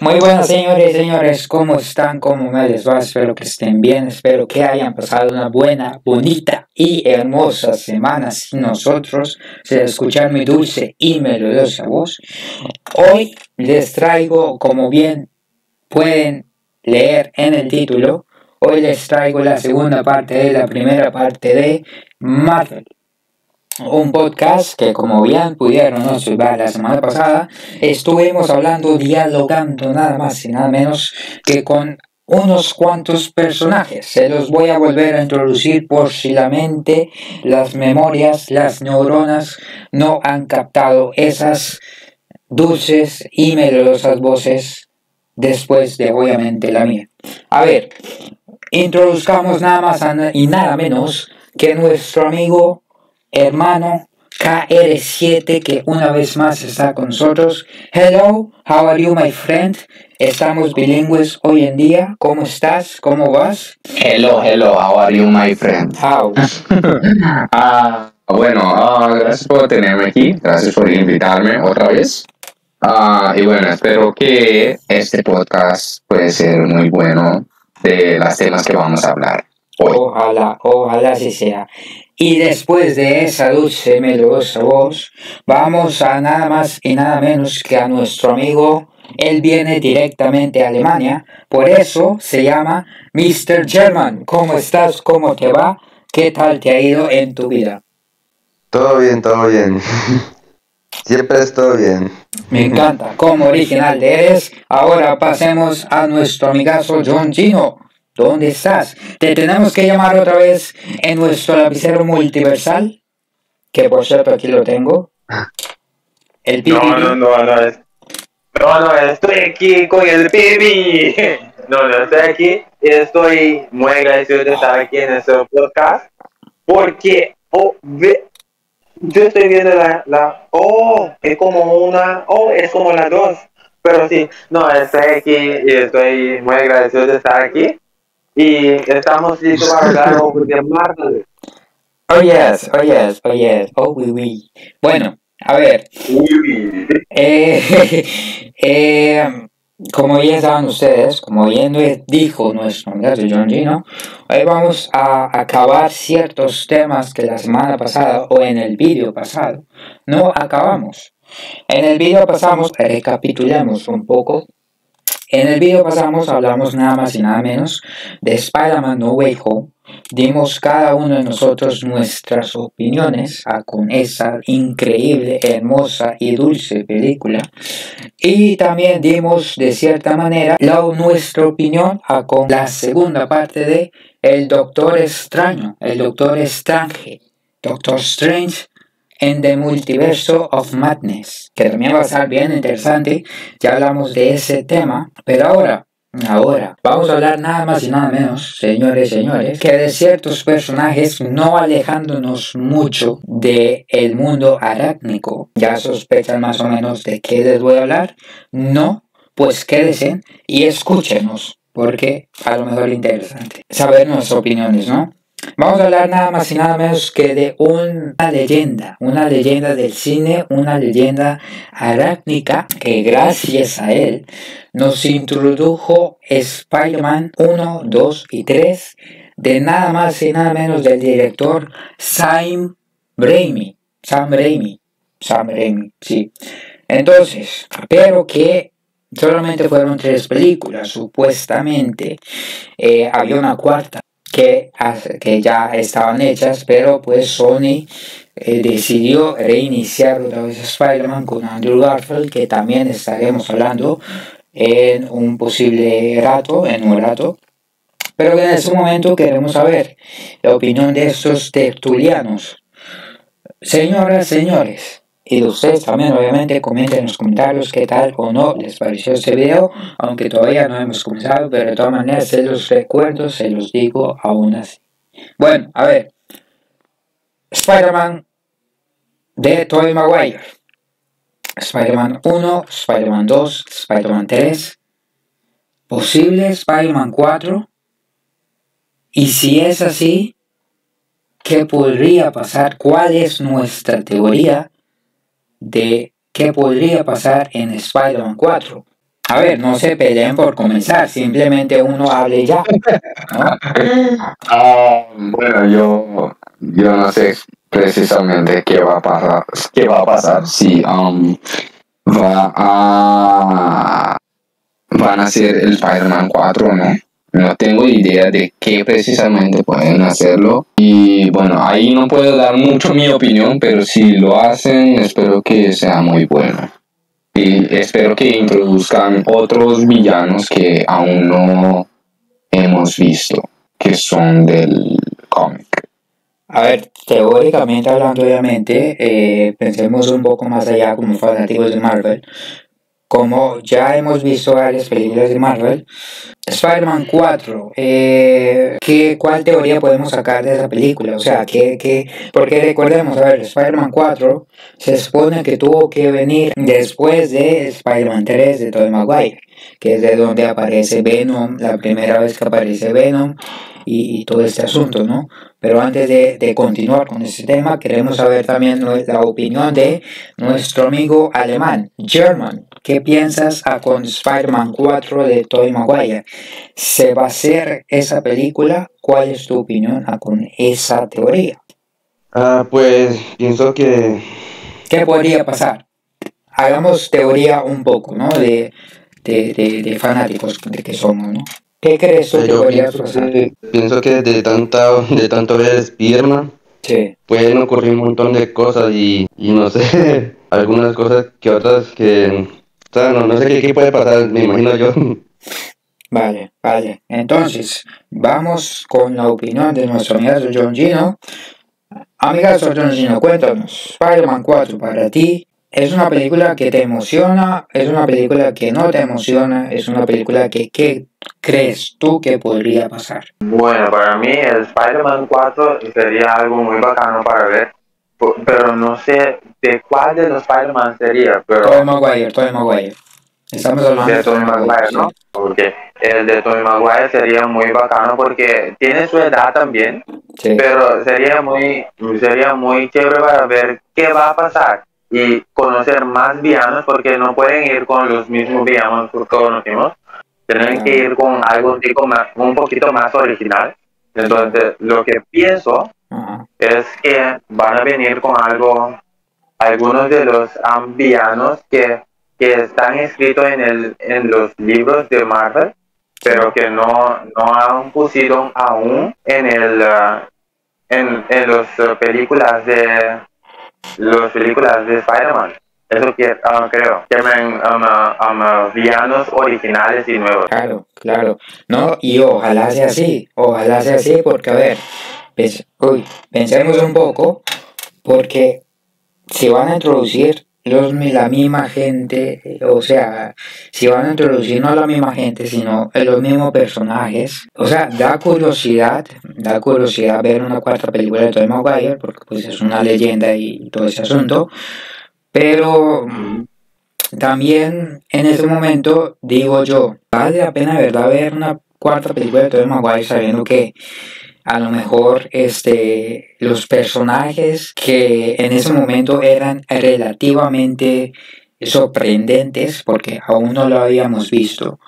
Muy buenas señores y señores, ¿cómo están? ¿Cómo me les va? Espero que estén bien, espero que hayan pasado una buena, bonita y hermosa semana sin nosotros, sin escuchar mi dulce y melodiosa voz. Hoy les traigo, como bien pueden leer en el título, hoy les traigo la segunda parte de la primera parte de Marvel un podcast que como bien pudieron observar la semana pasada, estuvimos hablando, dialogando nada más y nada menos que con unos cuantos personajes. Se los voy a volver a introducir por si la mente, las memorias, las neuronas no han captado esas dulces y melodiosas voces después de obviamente la mía. A ver, introduzcamos nada más y nada menos que nuestro amigo hermano KR7 que una vez más está con nosotros. Hello, how are you my friend? Estamos bilingües hoy en día. ¿Cómo estás? ¿Cómo vas? Hello, hello, how are you my friend? How? Ah, bueno, ah, gracias por tenerme aquí, gracias por invitarme otra vez. Ah, y bueno, espero que este podcast puede ser muy bueno de las temas que vamos a hablar. Ojalá, ojalá así sea. Y después de esa dulce melodiosa voz, vamos a nada más y nada menos que a nuestro amigo. Él viene directamente a Alemania, por eso se llama Mr. German. ¿Cómo estás? ¿Cómo te va? ¿Qué tal te ha ido en tu vida? Todo bien, todo bien. Siempre es todo bien. Me encanta, como original eres. Ahora pasemos a nuestro amigazo John Gino. ¿Dónde estás? Te tenemos que llamar otra vez en nuestro lapicero multiversal, que por cierto aquí lo tengo. El pipi. No, no, no, no, no, no, estoy aquí con el pibi. No, no, estoy aquí y estoy muy agradecido de estar aquí en este podcast porque oh, ve- yo estoy viendo la, la, oh, es como una, oh, es como la dos, pero sí, no, estoy aquí y estoy muy agradecido de estar aquí y estamos listos para hablar de Marvel. Oh yes, oh yes, oh yes, oh oui, oui. Bueno, a ver, eh, eh, como ya saben ustedes, como bien dijo nuestro amigo John Gino, hoy vamos a acabar ciertos temas que la semana pasada o en el vídeo pasado no acabamos. En el vídeo pasamos, recapitulemos un poco. En el vídeo pasamos hablamos nada más y nada menos de Spider-Man No Way Home. Dimos cada uno de nosotros nuestras opiniones a- con esa increíble, hermosa y dulce película. Y también dimos de cierta manera nuestra opinión a con la segunda parte de El Doctor Extraño, el Doctor Strange, Doctor Strange en The Multiverso of Madness, que también va a estar bien interesante. Ya hablamos de ese tema, pero ahora, ahora, vamos a hablar nada más y nada menos, señores y señores, que de ciertos personajes no alejándonos mucho de el mundo arácnico. Ya sospechan más o menos de qué les voy a hablar. No, pues quédense y escúchenos, porque a lo mejor es interesante saber nuestras opiniones, ¿no? Vamos a hablar nada más y nada menos que de una leyenda, una leyenda del cine, una leyenda arácnica que gracias a él nos introdujo Spider-Man 1, 2 y 3 de nada más y nada menos del director Sam Raimi. Sam Raimi. Sam Raimi, sí. Entonces, pero que solamente fueron tres películas, supuestamente. Eh, había una cuarta que, que ya estaban hechas, pero pues Sony eh, decidió reiniciar otra vez Spider-Man con Andrew Garfield, que también estaremos hablando en un posible rato, en un rato. Pero en este momento queremos saber la opinión de estos tertulianos. Señoras, señores, y de ustedes también, obviamente, comenten en los comentarios qué tal o no les pareció este video, aunque todavía no hemos comenzado, pero de todas maneras se los recuerdo, se los digo aún así. Bueno, a ver, Spider-Man de Tobey Maguire, Spider-Man 1, Spider-Man 2, Spider-Man 3, posible Spider-Man 4, y si es así, ¿qué podría pasar? ¿Cuál es nuestra teoría? De qué podría pasar en Spider-Man 4. A ver, no se peleen por comenzar, simplemente uno hable ya. ¿no? Ah, bueno, yo, yo no sé precisamente qué va a pasar, qué va a pasar si um, va a van a hacer el Spider-Man 4 no. No tengo idea de qué precisamente pueden hacerlo. Y bueno, ahí no puedo dar mucho mi opinión, pero si lo hacen, espero que sea muy bueno. Y espero que introduzcan otros villanos que aún no hemos visto, que son del cómic. A ver, teóricamente hablando, obviamente, eh, pensemos un poco más allá como fanáticos de Marvel. Como ya hemos visto varias películas de Marvel, Spider-Man 4, eh, ¿qué, ¿cuál teoría podemos sacar de esa película? O sea, ¿qué, qué? porque recordemos, a ver, Spider-Man 4 se supone que tuvo que venir después de Spider-Man 3 de Tobey Maguire, que es de donde aparece Venom, la primera vez que aparece Venom y, y todo este asunto, ¿no? Pero antes de, de, continuar con este tema, queremos saber también la opinión de nuestro amigo alemán, German. ¿Qué piensas a con Spider-Man 4 de Tobey Maguire? ¿Se va a hacer esa película? ¿Cuál es tu opinión a con esa teoría? Ah, pues pienso que... ¿Qué podría pasar? Hagamos teoría un poco, ¿no? De, de, de, de fanáticos de que somos, ¿no? ¿Qué crees tú que Yo podría pienso que, pienso que de, tanta, de tanto ver Spiderman Sí. pueden ocurrir un montón de cosas y, y no sé, algunas cosas que otras que... O sea, no, no sé qué, qué puede pasar, me imagino yo. Vale, vale. Entonces, vamos con la opinión de nuestro amigazo John Gino. Amigazo John Gino, cuéntanos, Spider-Man 4 para ti, ¿es una película que te emociona? ¿Es una película que no te emociona? ¿Es una película que qué crees tú que podría pasar? Bueno, para mí el Spider-Man 4 sería algo muy bacano para ver, pero no sé de cuál de los Spider-Man sería, pero Tobey Maguire, Tobey Maguire. Estamos hablando de Tobey Maguire, ¿no? Porque el de Tobey Maguire sería muy bacano porque tiene su edad también, sí. pero sería muy, sería muy chévere para ver qué va a pasar y conocer más villanos porque no pueden ir con los mismos villanos que conocimos. Tienen que ir con algo poquito más, un poquito más original. Entonces, lo que pienso es que van a venir con algo, algunos de los villanos que, que están escritos en, el, en los libros de Marvel, pero que no, no han pusido aún en el uh, en, en las uh, películas de las películas de Spider-Man. Eso que, uh, creo. Llaman um, um, villanos originales y nuevos. Claro, claro. No, y ojalá sea así, ojalá sea así, porque a ver, pens- uy, pensemos un poco, porque si van a introducir los, la misma gente, o sea, si van a introducir no la misma gente, sino los mismos personajes, o sea, da curiosidad, da curiosidad ver una cuarta película de Tobey Maguire, porque pues es una leyenda y todo ese asunto, pero también en ese momento digo yo, vale la pena, ¿verdad? Ver una cuarta película de Tobey Maguire sabiendo que a lo mejor este, los personajes que en ese momento eran relativamente sorprendentes porque aún no lo habíamos visto.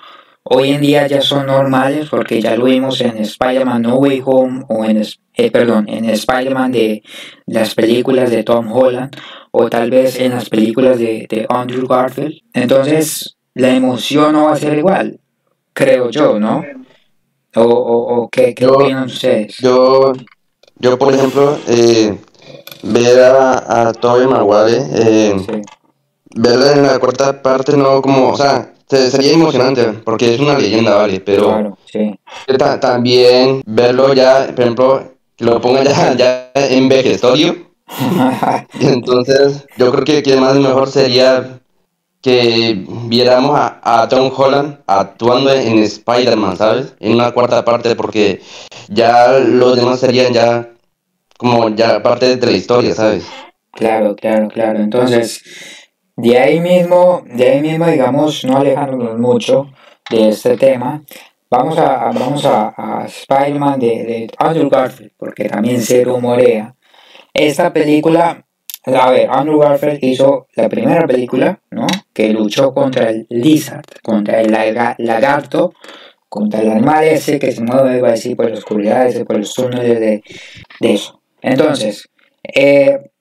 Hoy en día ya son normales porque ya lo vimos en Spider-Man No Way Home o en, eh, perdón, en Spider-Man de las películas de Tom Holland o tal vez en las películas de, de Andrew Garfield. Entonces, la emoción no va a ser igual, creo yo, ¿no? ¿O, o, o qué, qué Yo- opinan ustedes? Yo, yo por ejemplo, eh, ver a, a Tobey Maguire, eh, Sí, verla en la cuarta parte no como, o sea, se- sería emocionante porque es una leyenda, vale, pero claro, sí. ta- también verlo ya, por ejemplo, que lo pongan ya, ya en vejestorio, entonces yo creo que, que más mejor sería que viéramos a, a Tom Holland actuando en Spider-Man, ¿sabes? En una cuarta parte, porque ya los demás serían ya como ya parte de la historia, ¿sabes? Claro, claro, claro. Entonces, de ahí mismo, de ahí mismo, digamos, no alejándonos mucho de este tema, vamos a, a- vamos a, a Spider-Man de, de Andrew Garfield, porque también se rumorea. Esta película a ver, Andrew Garfield hizo la primera película, ¿no? Que luchó contra el lizard, contra el laga- lagarto, contra el animal ese que se mueve, va a decir, por la oscuridad, ese, por los túneles de, de eso. Entonces, eh,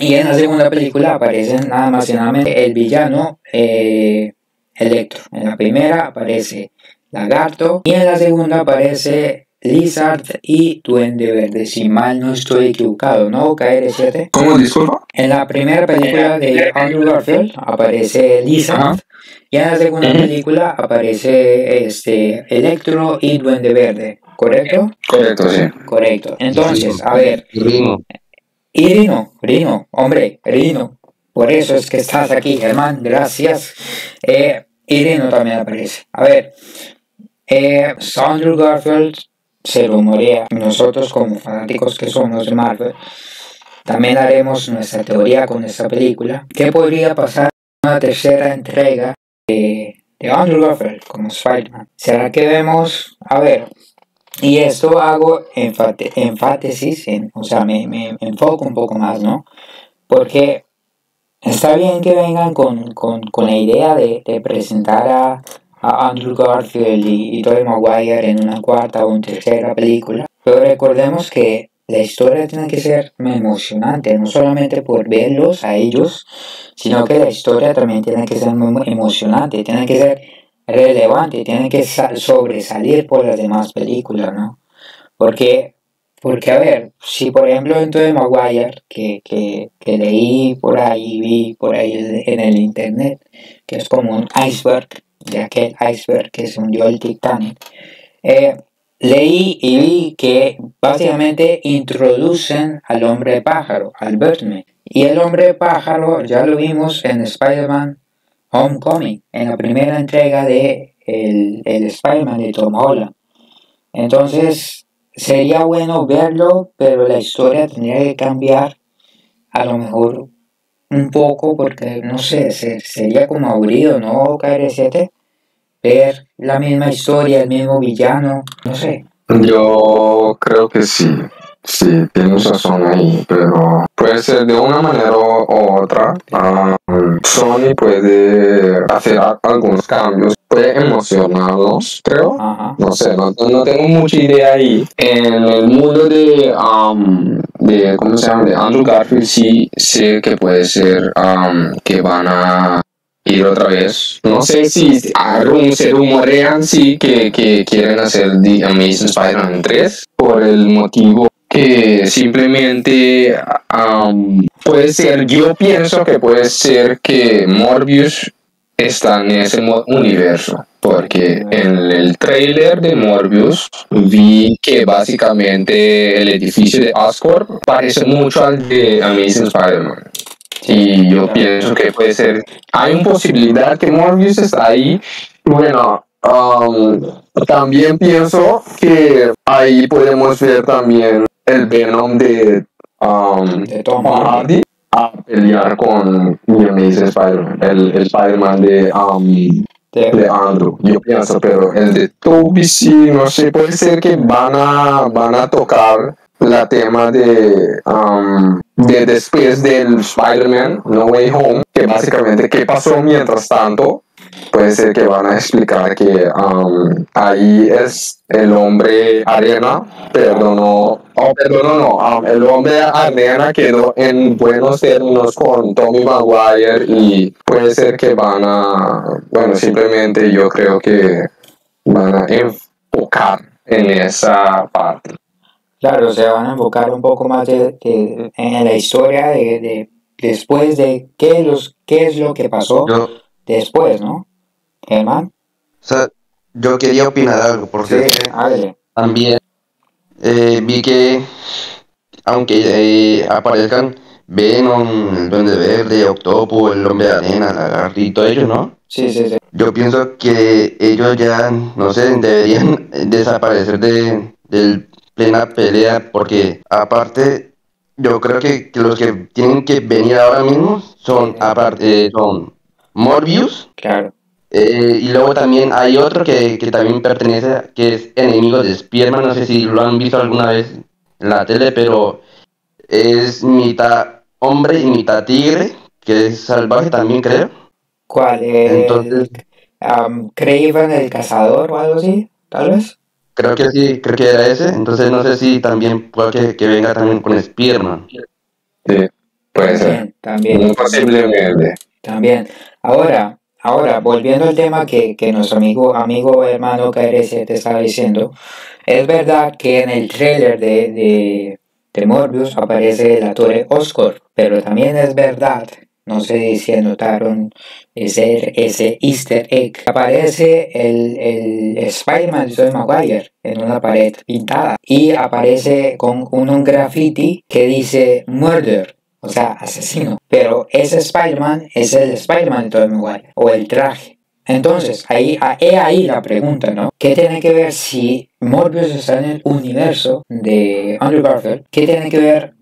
y en la segunda película aparece nada más y nada menos el villano eh, Electro. En la primera aparece Lagarto y en la segunda aparece Lizard y Duende Verde, si mal no estoy equivocado, ¿no? KR7. ¿Cómo disculpa? En la primera película de Andrew Garfield aparece Lizard y en la segunda película aparece este Electro y Duende Verde, ¿correcto? Correcto, sí. Correcto. Entonces, a ver, Rino. y Rino, Rino, hombre, Rino. Por eso es que estás aquí, Germán, gracias. Eh, y Rino también aparece. A ver, eh, Andrew Garfield se rumorea, nosotros como fanáticos que somos de Marvel, también haremos nuestra teoría con esta película. ¿Qué podría pasar en una tercera entrega de, de Andrew Garfield como Spider-Man? ¿Será que vemos, a ver, y esto hago enfátesis, en, o sea, me, me enfoco un poco más, ¿no? Porque está bien que vengan con, con, con la idea de, de presentar a, a Andrew Garfield y, y Tobey Maguire en una cuarta o una tercera película, pero recordemos que la historia tiene que ser emocionante, no solamente por verlos a ellos, sino que la historia también tiene que ser muy emocionante, tiene que ser relevante, tiene que sa- sobresalir por las demás películas, ¿no? Porque, porque a ver, si por ejemplo en Tobey Maguire, que, que, que leí por ahí, vi por ahí en el internet, que es como un iceberg, de aquel iceberg que se hundió el Titanic, eh, leí y vi que básicamente introducen al hombre pájaro, al Birdman. Y el hombre pájaro ya lo vimos en Spider-Man Homecoming, en la primera entrega de el, el Spider-Man de Tom Holland. Entonces, sería bueno verlo, pero la historia tendría que cambiar a lo mejor un poco, porque no sé, se- sería como aburrido, ¿no, KR7? Ver la misma historia, el mismo villano, no sé. Yo creo que sí. Sí, tienes razón ahí, pero puede ser de una manera u otra. ah, Sony puede hacer algunos cambios, puede emocionarnos, creo. Ajá. No sé, no, no tengo mucha idea ahí. En el mundo de, um, de, ¿cómo se llama? De Andrew Garfield sí sé que puede ser um, que van a ir otra vez. No sé si se rumorean sí que, que quieren hacer The Amazing Spider-Man 3 por el motivo que simplemente um, puede ser, yo pienso que puede ser que Morbius está en ese universo. Porque en el trailer de Morbius vi que básicamente el edificio de Oscorp parece mucho al de Amazing Spider-Man. Y yo pienso que puede ser. Hay una posibilidad que Morbius está ahí. Bueno, um, también pienso que ahí podemos ver también el Venom de, um, De Tom Hardy a pelear con The Amazing Spider-Man, el, el Spider-Man de, um, de Andrew, yo pienso, pero el de Toby sí, no sé, puede ser que van a, van a tocar la tema de, um, de después del Spider-Man No Way Home, que básicamente qué pasó mientras tanto, puede ser que van a explicar que um, ahí es el hombre arena, perdonó, oh, perdón, no, um, el hombre arena quedó en buenos términos con Tommy Maguire y puede ser que van a, bueno, simplemente yo creo que van a enfocar en esa parte. Claro, se van a enfocar un poco más de, de- en la historia de, de después de qué, los, qué es lo que pasó Yo, después, ¿no? Germán. o sea, yo quería opinar algo, porque también eh, vi que, aunque eh, aparezcan Venom, el Duende Verde, Octopo, el Hombre de Arena, Lagarto y todo ello, ¿no? Sí, sí, sí. Yo pienso que ellos ya, no sé, deberían desaparecer de, del plena pelea, porque aparte, yo creo que, que los que tienen que venir ahora mismo son, aparte, eh, son Morbius, Claro. eh, y luego también hay otro que, que también pertenece, que es enemigo de Spiderman, no sé si lo han visto alguna vez en la tele, pero es mitad hombre y mitad tigre, que es salvaje también, creo. ¿Cuál? El, Entonces- um, Craven el cazador o algo así, tal vez. Creo que sí, creo que era ese. Entonces no sé si también puede que, que venga también con Spiderman. Sí, puede ser. También, posiblemente. También. Ahora, ahora, volviendo al tema que, que nuestro amigo, amigo hermano KRC te estaba diciendo, es verdad que en el trailer de, de, de Morbius aparece la torre Oscorp, pero también es verdad, no sé si notaron ese, ese easter egg, aparece el, el Spider-Man de Maguire en una pared pintada y aparece con un, un graffiti que dice Murder, o sea, asesino. Pero ese Spider-Man es el Spider-Man de Tobey Maguire, o el traje. Entonces, ahí, a- he ahí la pregunta, ¿no? ¿Qué tiene que ver si Morbius está en el universo de Andrew Garfield? ¿Qué tiene que ver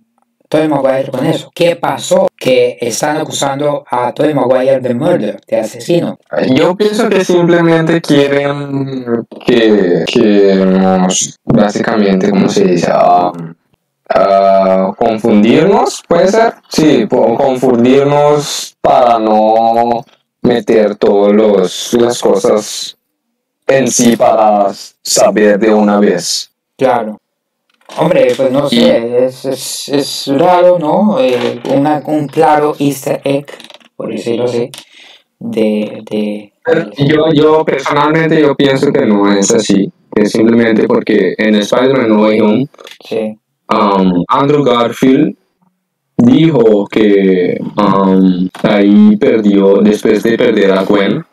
Tobey Maguire con eso? ¿Qué pasó que están acusando a Tobey Maguire de murder, de asesino? Yo pienso que simplemente quieren que, que básicamente, ¿cómo se dice? Ah, ah, confundirnos, puede ser. Sí, confundirnos para no meter todas las cosas en sí para saber de una vez. Claro. Hombre, pues no sé, es, es, es raro, ¿no? Eh, una, un claro easter egg, por decirlo así, de... de Yo, yo personalmente yo pienso que no es así, que simplemente porque en Spider-Man No Way Home sí. um, Andrew Garfield dijo que um, ahí perdió, después de perder a Gwen,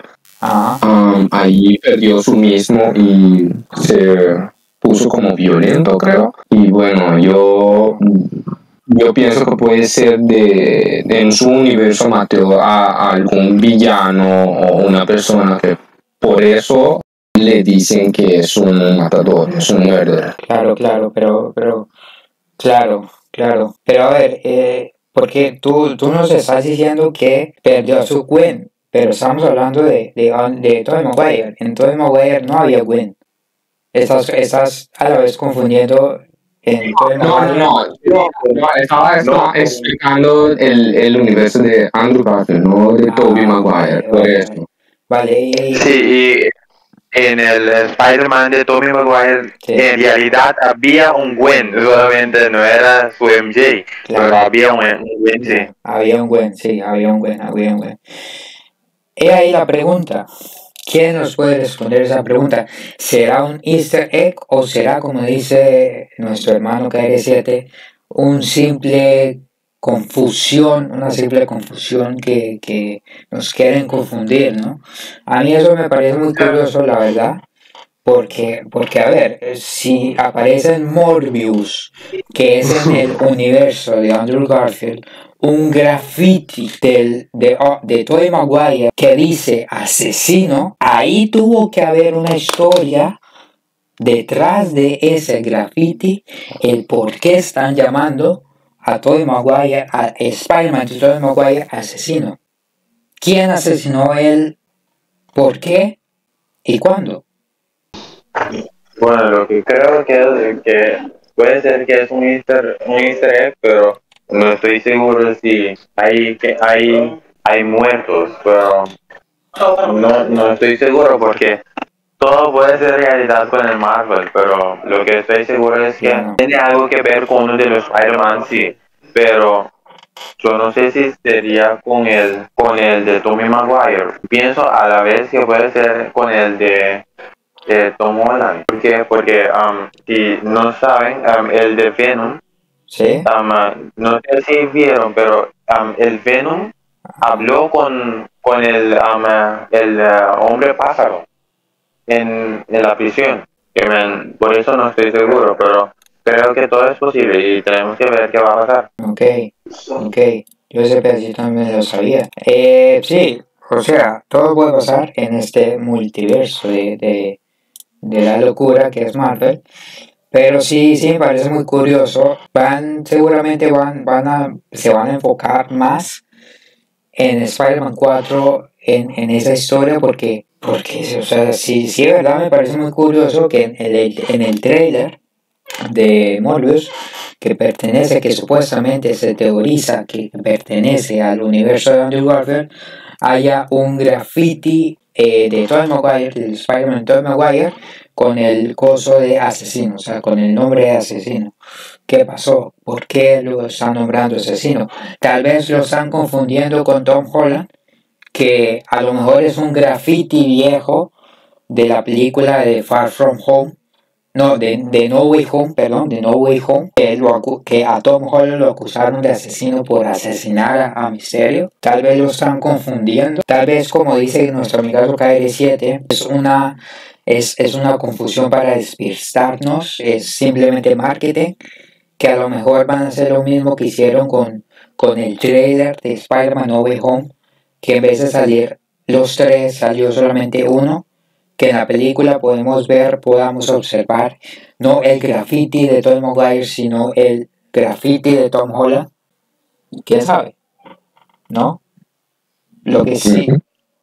um, ahí perdió su mismo y se puso como violento, creo. Y bueno, yo, yo pienso que puede ser de, en su universo mató a, a algún villano o una persona que por eso le dicen que es un matador, es un murderer. Claro, claro, pero, pero, claro, claro. Pero a ver, eh, porque tú, tú nos estás diciendo que perdió a su Gwen, pero estamos hablando de, de, de Tobey Maguire. En Tobey Maguire no había Gwen. Estás, estás a la vez confundiendo en Tobey No, Maguire. no, yo, yo estaba, estaba No. explicando el, el universo de Andrew Garfield, no de Tobey Ah, Maguire, por vale, eso. Vale, y, Sí, y en el Spider-Man de Tobey Maguire, Sí. en realidad había un Gwen, solamente no era su MJ, Claro. pero había un, un Gwen, sí. Había un buen, sí, había un buen, había un buen. He ahí la pregunta. ¿Quién nos puede responder esa pregunta? ¿Será un easter egg o será, como dice nuestro hermano KR7, un simple confusión, una simple confusión que, que nos quieren confundir, ¿no? A mí eso me parece muy curioso, la verdad, porque, porque a ver, si aparece en Morbius, que es en el universo de Andrew Garfield, un graffiti del, de, oh, de Tobey Maguire que dice asesino, ahí tuvo que haber una historia detrás de ese graffiti, el por qué están llamando a Tobey Maguire, a Spider-Man de Tobey Maguire asesino. ¿Quién asesinó él? ¿Por qué? ¿Y cuándo? Bueno, lo que creo que es que puede ser que es un easter, un easter egg, pero no estoy seguro si hay que hay hay muertos, pero no, no estoy seguro porque todo puede ser realidad con el Marvel, pero lo que estoy seguro es que tiene algo que ver con uno de los Spider-Man, sí, pero yo no sé si sería con el con el de Tommy Maguire. Pienso a la vez que puede ser con el de de Tom Holland. ¿Por qué? Porque um, si no saben, um, el de Venom, ¿Sí? um, no sé si vieron, pero um, el Venom habló con, con el, um, el uh, hombre pájaro en, en la prisión. Que me- por eso no estoy seguro, pero creo que todo es posible y tenemos que ver qué va a pasar. Ok, ok. Yo ese pedacito también lo sabía. Eh, sí, o sea, todo puede pasar en este multiverso de, de, de la locura que es Marvel. Pero sí, sí me parece muy curioso. Van, seguramente van, van a, se van a enfocar más en Spider-Man 4, en, en esa historia, porque, porque, o sea, sí, sí, de verdad me parece muy curioso que en el, en el trailer de Morbius que pertenece, que supuestamente se teoriza que pertenece al universo de Andrew Garfield, haya un graffiti eh, de Tobey Maguire, del Spider-Man Tobey Maguire, con el coso de asesino, o sea, con el nombre de asesino. ¿Qué pasó? ¿Por qué lo están nombrando asesino? Tal vez lo están confundiendo con Tom Holland, que a lo mejor es un graffiti viejo de la película de Far From Home, no, de, de No Way Home, perdón, de No Way Home, que, a Tom Holland lo acusaron de asesino por asesinar a, a Misterio. Tal vez lo están confundiendo. Tal vez, como dice nuestro amigo KR7, es una, es, es una confusión para despistarnos, es simplemente marketing, que a lo mejor van a hacer lo mismo que hicieron con, con el trailer de Spider-Man No Way Home, que en vez de salir los tres, salió solamente uno que en la película podemos ver, podamos observar, no el graffiti de Tom Maguire, sino el graffiti de Tom Holland. ¿Quién sabe? ¿No? Lo que sí,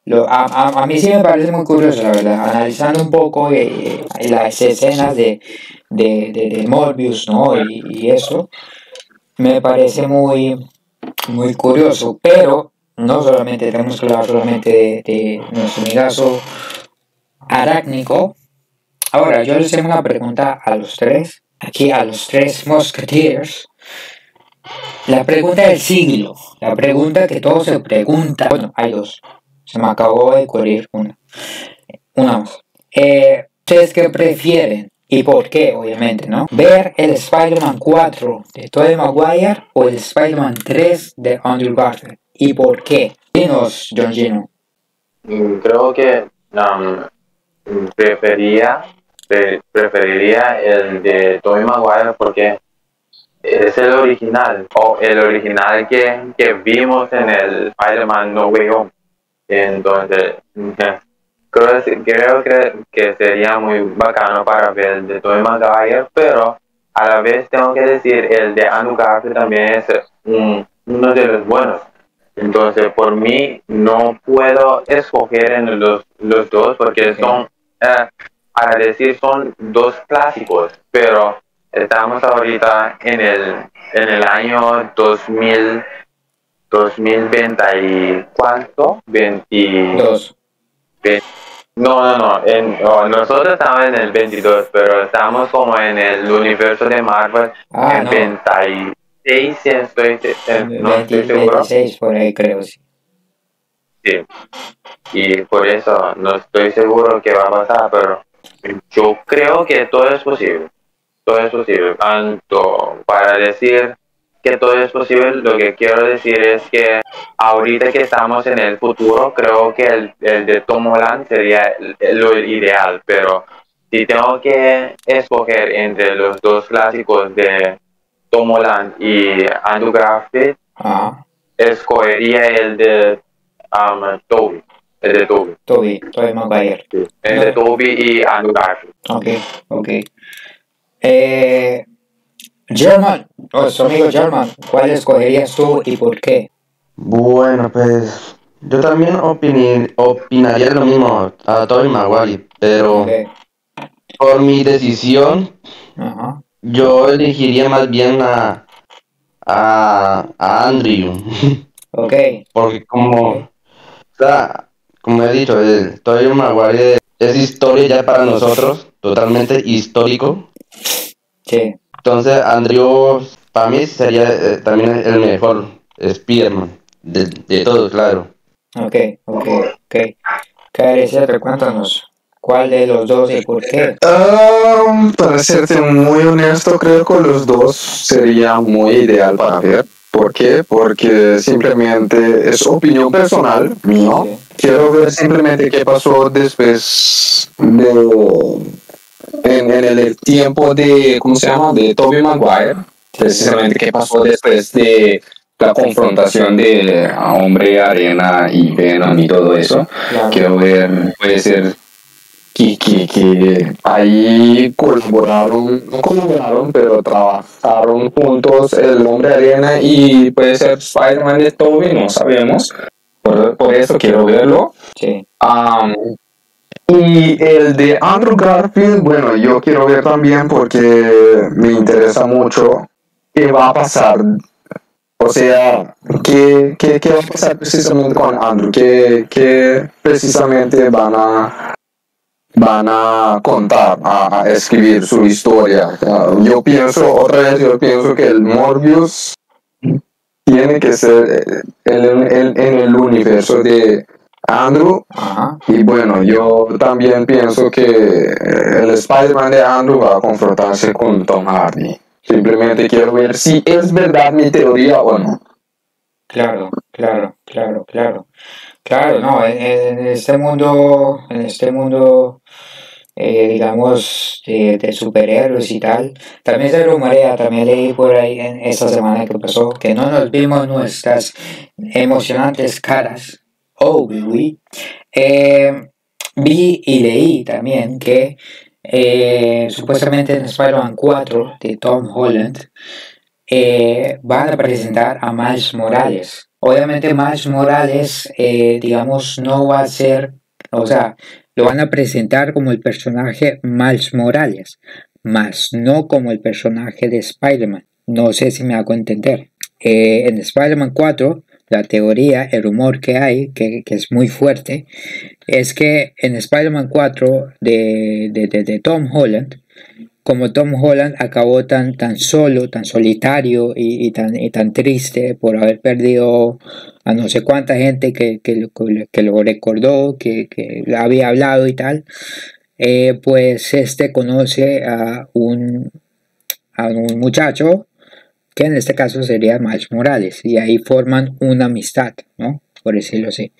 lo, a, a, a mí sí me parece muy curioso, la verdad, analizando un poco eh, las escenas de, de, de, de Morbius, ¿no? Y, y eso, me parece muy, muy curioso, pero no solamente tenemos que hablar solamente de, de nuestro amigazo arácnico. Ahora, yo les tengo una pregunta a los tres, aquí a los tres Musketeers. La pregunta del siglo, la pregunta que todos se preguntan. Bueno, hay dos. Se me acabó de ocurrir una. Una más. Eh, ¿Ustedes qué prefieren? ¿Y por qué, obviamente, no? ¿Ver el Spider-Man 4 de Tobey Maguire o el Spider-Man 3 de Andrew Garfield? ¿Y por qué? Dinos, John Gino. Mm, Creo que um, prefería, pre- preferiría el de Tobey Maguire porque es el original, o el original que, que vimos en el Spider-Man No Way Home. Entonces, creo, creo que, que sería muy bacano para ver el de Tobey Maguire, pero a la vez tengo que decir, el de Andrew Garfield también es un- uno de los buenos. Entonces, por mí, no puedo escoger en los, los dos porque son, eh, para decir, son dos clásicos, pero estamos ahorita en el, en el año 2000, 2020 y cuánto? 20, Dos. ve- no, no, no, en- no, nosotros estamos en el 22, pero estamos como en el universo de Marvel Ah, en no. 26, si estoy, eh, no estoy 20, seguro. 26 por ahí creo, sí. Sí. Y por eso no estoy seguro qué va a pasar, pero yo creo que todo es posible. Todo es posible. Tanto para decir que todo es posible, lo que quiero decir es que ahorita que estamos en el futuro, creo que el, el de Tom Holland sería lo ideal, pero si tengo que escoger entre los dos clásicos de Tom Holland y Andrew Garfield, Ajá. escogería el de um, Toby, el de Toby, Toby, Toby Maguire. sí. el de Toby y Andrew Garfield. Ok, ok. Eh, German, nuestro amigo German, ¿cuál escogerías tú y por qué? Bueno, pues yo también opini- opinaría lo mismo a Tobey Maguire, pero por mi decisión yo elegiría más bien a, a, a Andrew, Ok, porque como, o como he dicho, el Tobey Maguire es historia ya para nosotros, totalmente histórico, sí. entonces Andrew para mí sería eh, también el mejor Spider-Man de, de todos, claro. Ok, ok, ok. KR7, cuéntanos, ¿cuál de los dos y por qué? Um, para serte muy honesto, creo que los dos sería muy ideal para ver. ¿Por qué? Porque simplemente es opinión personal mío. Quiero ver simplemente qué pasó después de en, en el tiempo de ¿cómo se llama? de Tobey Maguire. Precisamente qué pasó después de la confrontación de Hombre Arena y Venom y todo eso. Claro. Quiero ver, puede ser que, que, que ahí colaboraron, no colaboraron, pero trabajaron juntos el Hombre Arena y puede ser Spider-Man de Toby, no sabemos. Por, por eso quiero verlo. Sí, y el de Andrew Garfield, bueno, yo quiero ver también porque me interesa mucho qué va a pasar. O sea, ¿qué, qué, qué va a pasar precisamente con Andrew? ¿Qué, qué precisamente van a, van a contar, a, a escribir su historia? Ah, Yo pienso, otra vez, yo pienso que el Morbius tiene que ser eh, el, el- en el universo de Andrew Ajá. y bueno, yo también pienso que eh, el Spider-Man de Andrew va a confrontarse con Tom Hardy. Simplemente quiero ver si es verdad mi teoría o no. Claro, claro, claro, claro. Claro, no, en, en este mundo, en este mundo, eh, digamos, de, de superhéroes y tal, también se rumorea, también leí por ahí en esta semana que pasó, que no nos vimos nuestras emocionantes caras. Oh, oui. Eh, vi y leí también que eh, supuestamente en Spider-Man 4 de Tom Holland, eh, van a presentar a Miles Morales. Obviamente Miles Morales, eh, digamos, no va a ser, o sea, lo van a presentar como el personaje Miles Morales, más no como el personaje de Spider-Man. No sé si me hago entender. Eh, en Spider-Man 4, la teoría, el rumor que hay, que, que es muy fuerte, es que en Spider-Man 4 de, de, de- de Tom Holland, como Tom Holland acabó tan, tan solo, tan solitario y, tan, y tan triste por haber perdido a no sé cuánta gente que, que, lo- recordó, que, que había hablado y tal, eh, pues este conoce a un, a un muchacho que en este caso sería Miles Morales y ahí forman una amistad, ¿no? Por decirlo así.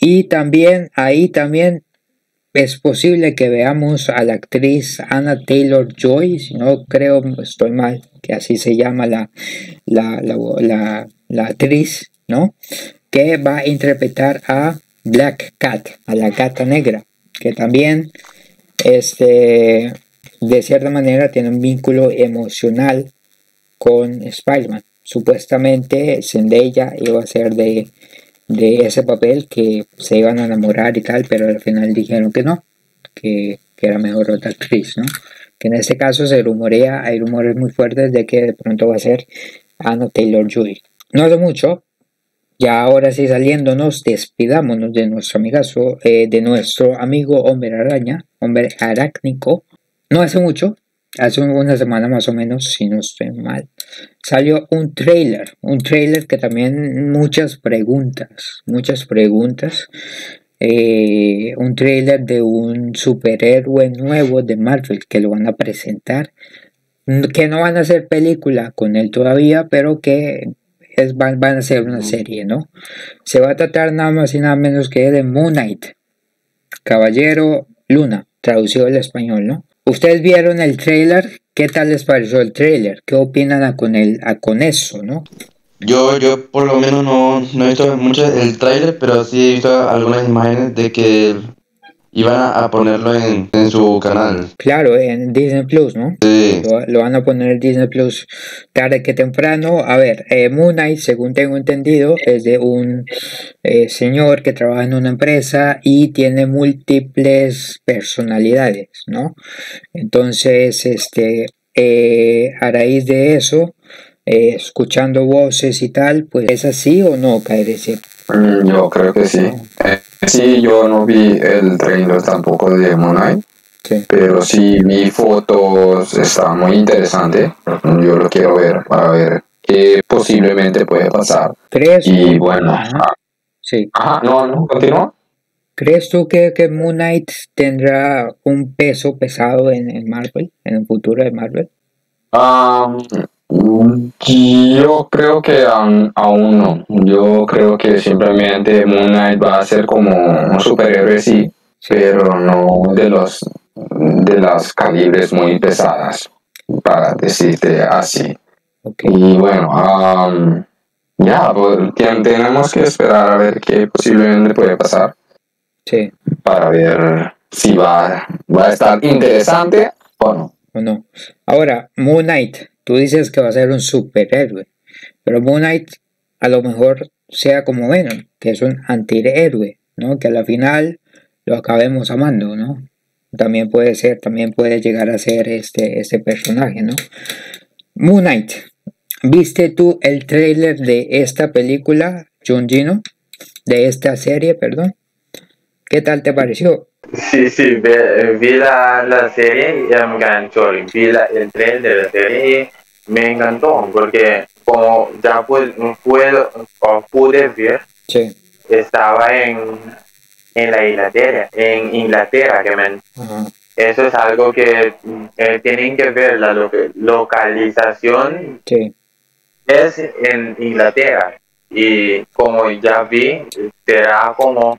Y también ahí también es posible que veamos a la actriz Anna Taylor Joy, si no creo, estoy mal, que así se llama la, la, la, la- actriz, ¿no? Que va a interpretar a Black Cat, a la gata negra, que también, este, de cierta manera, tiene un vínculo emocional con Spider-Man. Supuestamente Zendaya iba a ser de, de ese papel que se iban a enamorar y tal, pero al final dijeron que no, que, que era mejor otra actriz, ¿no? Que en este caso se rumorea, hay rumores muy fuertes de que de pronto va a ser Anna Taylor Joy. No hace mucho, ya ahora sí saliéndonos, despidámonos de nuestro amigazo, eh, de nuestro amigo Hombre Araña, Hombre Arácnico. No hace mucho, hace una semana más o menos, si no estoy mal, salió un trailer, un trailer que también muchas preguntas, muchas preguntas. eh, un trailer de un superhéroe nuevo de Marvel que lo van a presentar, que no van a hacer película con él todavía, pero que es, van, van a ser una serie, ¿no? Se va a tratar nada más y nada menos que de Moon Knight, Caballero Luna, traducido al español, ¿no? Ustedes vieron el trailer, ¿qué tal les pareció el trailer? ¿Qué opinan a con, el, a con eso, no? Yo, yo por lo menos no, no he visto mucho el tráiler, pero sí he visto algunas imágenes de que iban a, ponerlo en, en su canal. Claro, en Disney Plus, ¿no? Sí, Lo, lo van a poner en Disney Plus tarde que temprano. A ver, eh, Moon Knight, según tengo entendido, es de un eh, señor que trabaja en una empresa y tiene múltiples personalidades, ¿no? Entonces, este, eh, a raíz de eso, eh, escuchando voces y tal, pues es así o no, KRC. Mm, Yo creo que sí. Eh, sí, yo no vi el trailer tampoco de Moon Knight, Sí. pero sí vi fotos, está muy interesante. Yo lo quiero ver para ver qué posiblemente puede pasar. ¿Crees? Y bueno, Ajá. ah, Sí. ajá, no, no, continúa. ¿Crees tú que, que Moon Knight tendrá un peso pesado en, en Marvel, en el futuro de Marvel? Um, yo creo que aún, aún no. Yo creo que simplemente Moon Knight va a ser como un superhéroe, sí, pero no de los de las calibres muy pesadas, para decirte así. Y bueno, um, ya, pues, ten- tenemos que esperar a ver qué posiblemente puede pasar Sí, para ver si va, va a estar interesante o no. o no. Ahora, Moon Knight, tú dices que va a ser un superhéroe, pero Moon Knight a lo mejor sea como Venom, que es un antihéroe, ¿no? Que a la final lo acabemos amando, ¿no? También puede ser, también puede llegar a ser este, este personaje, ¿no? Moon Knight, ¿Viste tú el trailer de esta película, John Gino? De esta serie, perdón. ¿Qué tal te pareció? Sí, sí, vi, vi la, la serie y me enganchó. Vi la- el trailer de la serie y me encantó porque como ya pues, puedo, o pude ver, Sí. estaba en, en la Inglaterra, en Inglaterra, que me, eso es algo que eh, tienen que ver, la lo- localización Sí. es en Inglaterra y como ya vi será como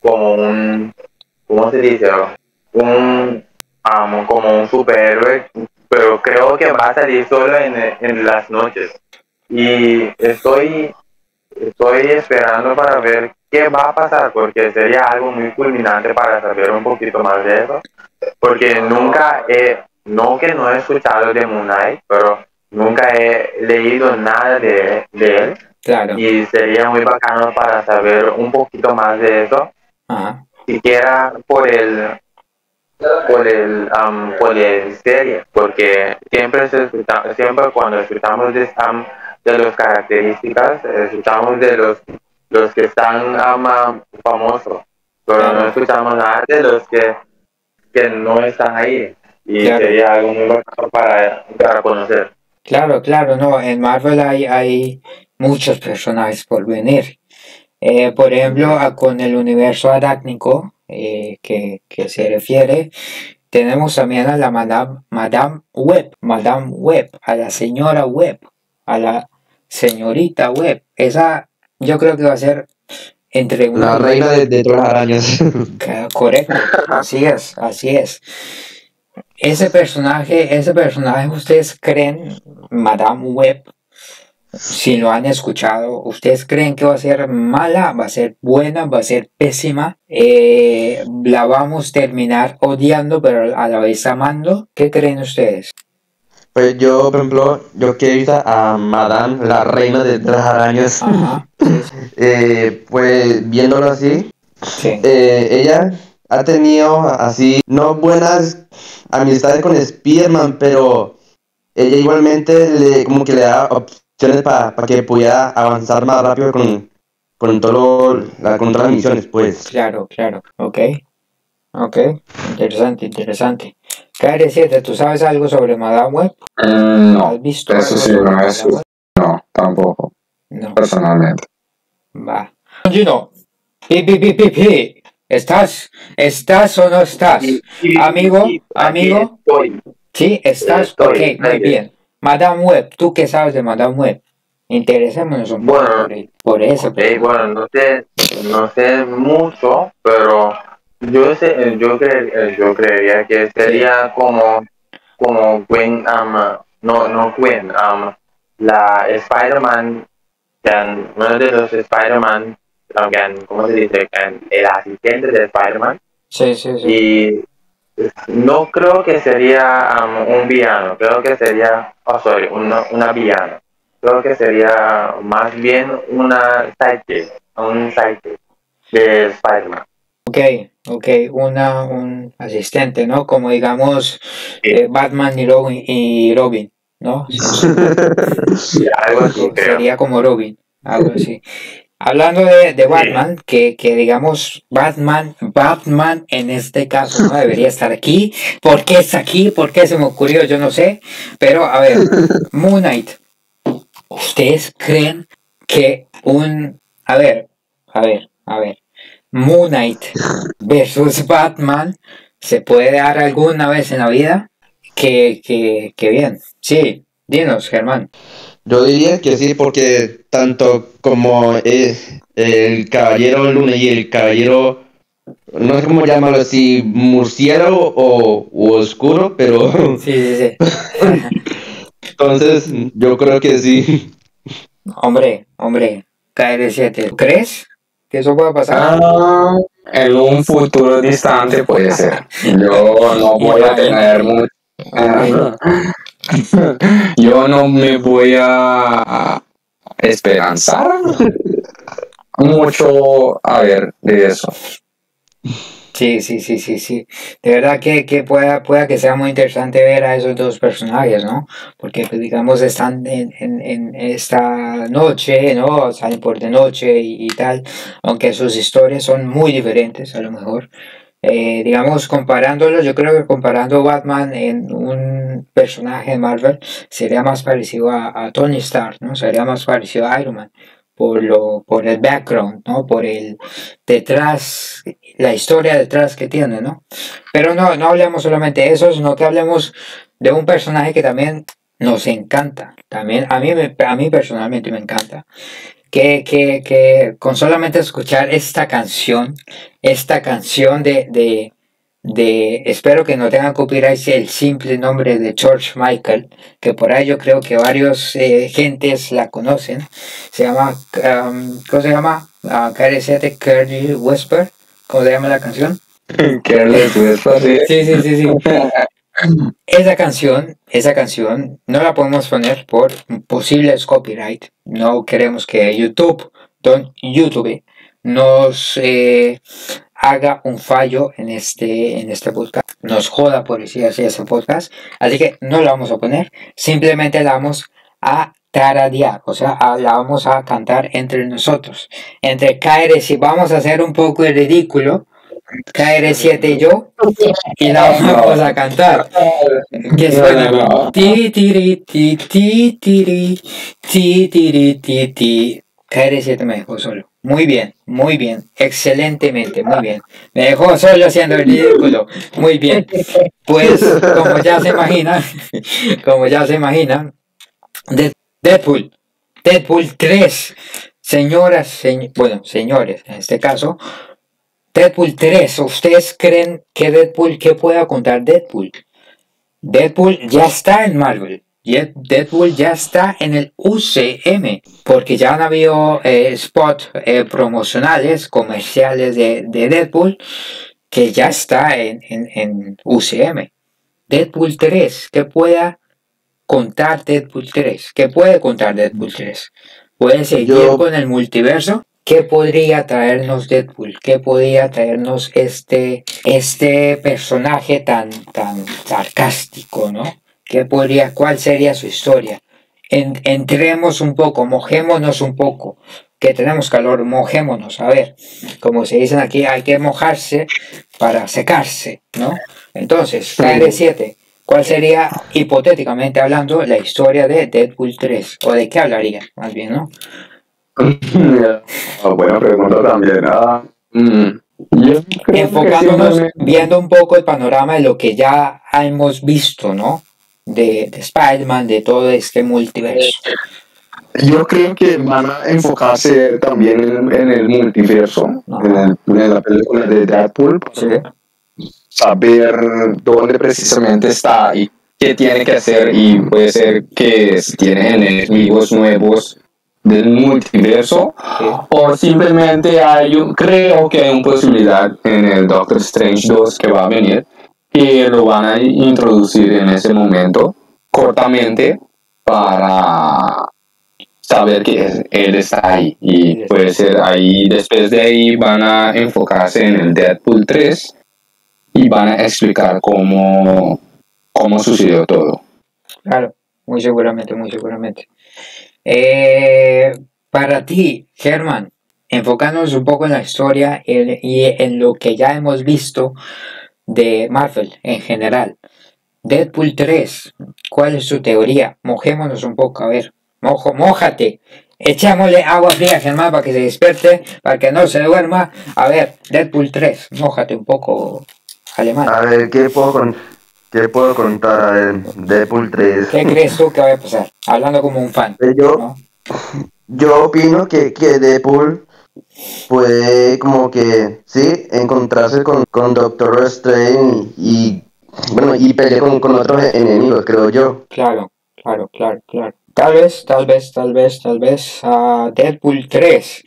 como un cómo se dice un amo como un superhéroe pero creo que va a salir solo en, en las noches. Y estoy estoy esperando para ver qué va a pasar porque sería algo muy culminante para saber un poquito más de eso. Porque nunca he no que no he escuchado de Moon Knight pero nunca he leído nada de, de él. Claro. y sería muy bacano para saber un poquito más de eso, Ajá. Siquiera por el por el am, por el serie, porque siempre se escucha- siempre cuando escuchamos de, am, de las características, escuchamos de los los que están am, famosos, pero no escuchamos nada de los que que no están ahí y Claro. sería algo muy bacano para, para conocer. Claro, claro, no. En Marvel hay, hay muchos personajes por venir. Eh, por ejemplo, con el universo arácnico eh, que, que se refiere, tenemos también a la Madame, Madame Web, Madame Web, a la señora Web, a la señorita Web. Esa yo creo que va a ser entre una La reina de, de todas las arañas. Correcto, así es, así es. Ese personaje, ese personaje, ¿ustedes creen, Madame Web, si lo han escuchado, ¿ustedes creen que va a ser mala, va a ser buena, va a ser pésima? Eh, ¿La vamos a terminar odiando, pero a la vez amando? ¿Qué creen ustedes? Pues yo, por ejemplo, yo que he visto a Madame, la reina de, las arañas, Ajá, eh, pues viéndolo así, sí, eh, ella ha tenido así, no buenas amistades con Spiderman, pero ella igualmente le, como que le da opciones para que pudiera avanzar más rápido con, con, todo, la, con todas las misiones, pues. claro, claro, ok, ok, interesante, interesante. KR7, ¿tú sabes algo sobre Madame Web? Mm, no, ¿Has visto eso sí, no, eso no, tampoco, No. personalmente. Va. Gino, pi, pi, pi, pi, pi. ¿Estás? ¿Estás o no estás? Amigo, amigo. estoy. Sí, estás. Estoy, ok, muy muy bien. Madame Web, ¿tú qué sabes de Madame Web? Interesémonos un poco Bueno. por, el- por eso. Bueno, no sé, no sé mucho, pero yo sé, yo, cre- yo creería que sería como, como Gwen, um, no, no Gwen, um, la Spider-Man, uno de los Spider-Man, um, ¿cómo se dice? El asistente de Spider-Man, Sí, sí, sí. y no creo que sería um, un villano, creo que sería, oh sorry, una, una villana. Creo que sería más bien una sidekick, un sidekick de Spider-Man. Ok, ok, una, un asistente, ¿no? Como digamos eh, Batman y Robin, y Robin ¿no? Sí, algo así, creo. Sería como Robin, algo así. Hablando de, de Batman, que, que digamos Batman, Batman en este caso no debería estar aquí. ¿Por qué está aquí? ¿Por qué se me ocurrió? Yo no sé. Pero a ver, Moon Knight, ¿ustedes creen que un... A ver, a ver, a ver. Moon Knight versus Batman se puede dar alguna vez en la vida? Que, que, que bien. Sí, dinos, Germán. Yo diría que sí, porque tanto como eh, el caballero luna y el caballero, no sé cómo llamarlo, si murciélago o u oscuro, pero Sí, sí, sí. entonces yo creo que sí. Hombre, hombre, KR7. ¿Tú crees que eso pueda pasar? Ah, en un futuro distante puede ser. Yo no voy a tener mucho. Yo no me voy a esperanzar mucho a ver de eso. Sí, sí, sí, sí, sí. De verdad que, que pueda, pueda que sea muy interesante ver a esos dos personajes, ¿no? Porque, pues, digamos, están en, en, en esta noche, ¿no? Salen por de noche y, y tal, aunque sus historias son muy diferentes, a lo mejor. Eh, digamos, comparándolo, yo creo que comparando Batman en un personaje de Marvel sería más parecido a, a Tony Stark, ¿no? Sería más parecido a Iron Man por, lo, por el background, ¿no? Por el detrás, la historia detrás que tiene, ¿no? Pero no, no hablemos solamente de eso, sino que hablemos de un personaje que también nos encanta. También a mí, a mí personalmente me encanta. Que, que, que con solamente escuchar esta canción, esta canción de, de, de, espero que no tengan copyright el simple nombre de George Michael, que por ahí yo creo que varios eh, gentes la conocen. Se llama, um, ¿cómo se llama? Uh, KRZ Curly Whisper. ¿Cómo se llama la canción? Careless Whisper, sí. Sí, sí, sí, sí. Esa canción, esa canción no la podemos poner por posibles copyright. No queremos que YouTube, don YouTube, nos eh, haga un fallo en este, en este podcast. Nos joda por decir así ese podcast. Así que no la vamos a poner. Simplemente la vamos a taradear. O sea, la vamos a cantar entre nosotros. Entre KR7. Vamos a hacer un poco de ridículo. KR7 y yo. Y la vamos a cantar. Que suena no. ti tiri ti ti tiri ti tiri ti ti. KR7 me dejó solo. Muy bien, muy bien, excelentemente, muy bien. Me dejó solo haciendo el ridículo. Muy bien. Pues, como ya se imaginan, como ya se imaginan, de- Deadpool, Deadpool 3. Señoras, señ- bueno, señores, en este caso, Deadpool 3. ¿Ustedes creen que Deadpool, qué pueda contar Deadpool? Deadpool ya está en Marvel. Deadpool ya está en el UCM. Porque ya han habido eh, spots eh, promocionales, comerciales de, de Deadpool, que ya está en, en, en UCM. Deadpool 3, que pueda contar Deadpool 3. ¿Qué puede contar Deadpool 3? ¿Puede seguir Yo- con el multiverso? ¿Qué podría traernos Deadpool? ¿Qué podría traernos este, este personaje tan, tan sarcástico, ¿no? ¿Qué podría, cuál sería su historia? En- entremos un poco, mojémonos un poco, que tenemos calor, mojémonos, a ver, como se dicen aquí, hay que mojarse para secarse, ¿no? Entonces, KR7, ¿cuál sería, hipotéticamente hablando, la historia de Deadpool 3? ¿O de qué hablaría, más bien, no? Ah, buena pregunta también. Ah, mm, yo creo que enfocándonos, simplemente- viendo un poco el panorama de lo que ya hemos visto, ¿no? De, de Spider-Man, de todo este multiverso. Yo creo que van a enfocarse también en, en el multiverso, en, el- en la película de Deadpool, saber dónde precisamente está y qué tiene que hacer y puede ser que si tiene enemigos nuevos del multiverso Sí. o simplemente hay un, creo que hay una posibilidad en el Doctor Strange 2 que va a venir que lo van a introducir en ese momento cortamente para saber que él está ahí y puede ser ahí después de ahí van a enfocarse en el Deadpool 3 y van a explicar cómo cómo sucedió todo Claro, muy seguramente, muy seguramente. Eh, para ti, Germán, enfocándonos un poco en la historia y en lo que ya hemos visto de Marvel en general. Deadpool 3, ¿cuál es tu teoría? Mojémonos un poco, a ver. Mojo, mójate. Echémosle agua fría, Germán, para que se despierte, para que no se duerma. A ver, Deadpool 3, mójate un poco, alemán. A ver, ¿qué puedo, con- qué puedo contar? Ver, Deadpool 3. ¿Qué crees tú que va a pasar? Hablando como un fan. Eh, Yo, ¿no? yo opino que, que Deadpool puede como que, sí, encontrarse con, con Doctor Strange y, bueno, y pelear con, con otros enemigos, creo yo. Claro, claro, claro, claro. Tal vez, tal vez, tal vez, tal vez a Deadpool 3.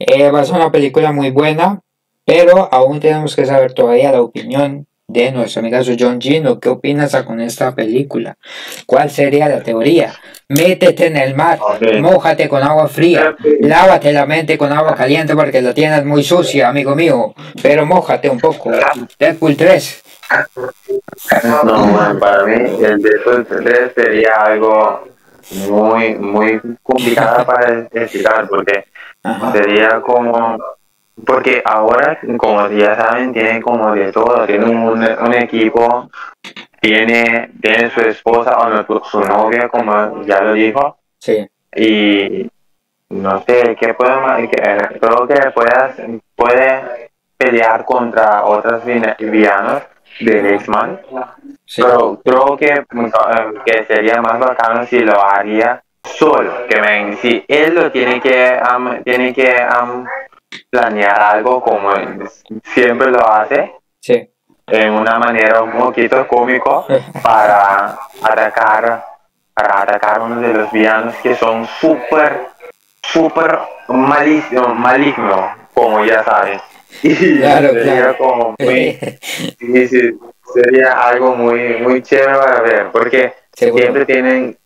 Eh, va a ser una película muy buena, pero aún tenemos que saber todavía la opinión de nuestro amigo John Gino. ¿Qué opinas con esta película? ¿Cuál sería la teoría? Métete en el mar, Ok. mójate con agua fría, lávate la mente con agua caliente porque la tienes muy sucia, amigo mío, pero mójate un poco. Deadpool 3. No, man, para mí el Deadpool 3 sería algo muy, muy complicado para explicar porque Ajá. sería como porque ahora como ya saben tiene como de todo tiene un, un equipo tiene tiene su esposa o no, su novia como ya lo dijo Sí, y no sé qué puede que- eh, creo que puedas puede pelear contra otros villanos de X-Men sí. pero creo que, eh, que sería más bacano si lo haría solo. Que ven, si él lo tiene que, am, tiene que am, planear algo como siempre lo hace, sí. en una manera un poquito cómico, para atacar, para atacar uno de los villanos que son súper, súper maligno, maligno, como ya sabes. Y Claro, sería claro. como muy, Sí, sí, sería algo muy, muy chévere para ver, porque Seguro. siempre tienen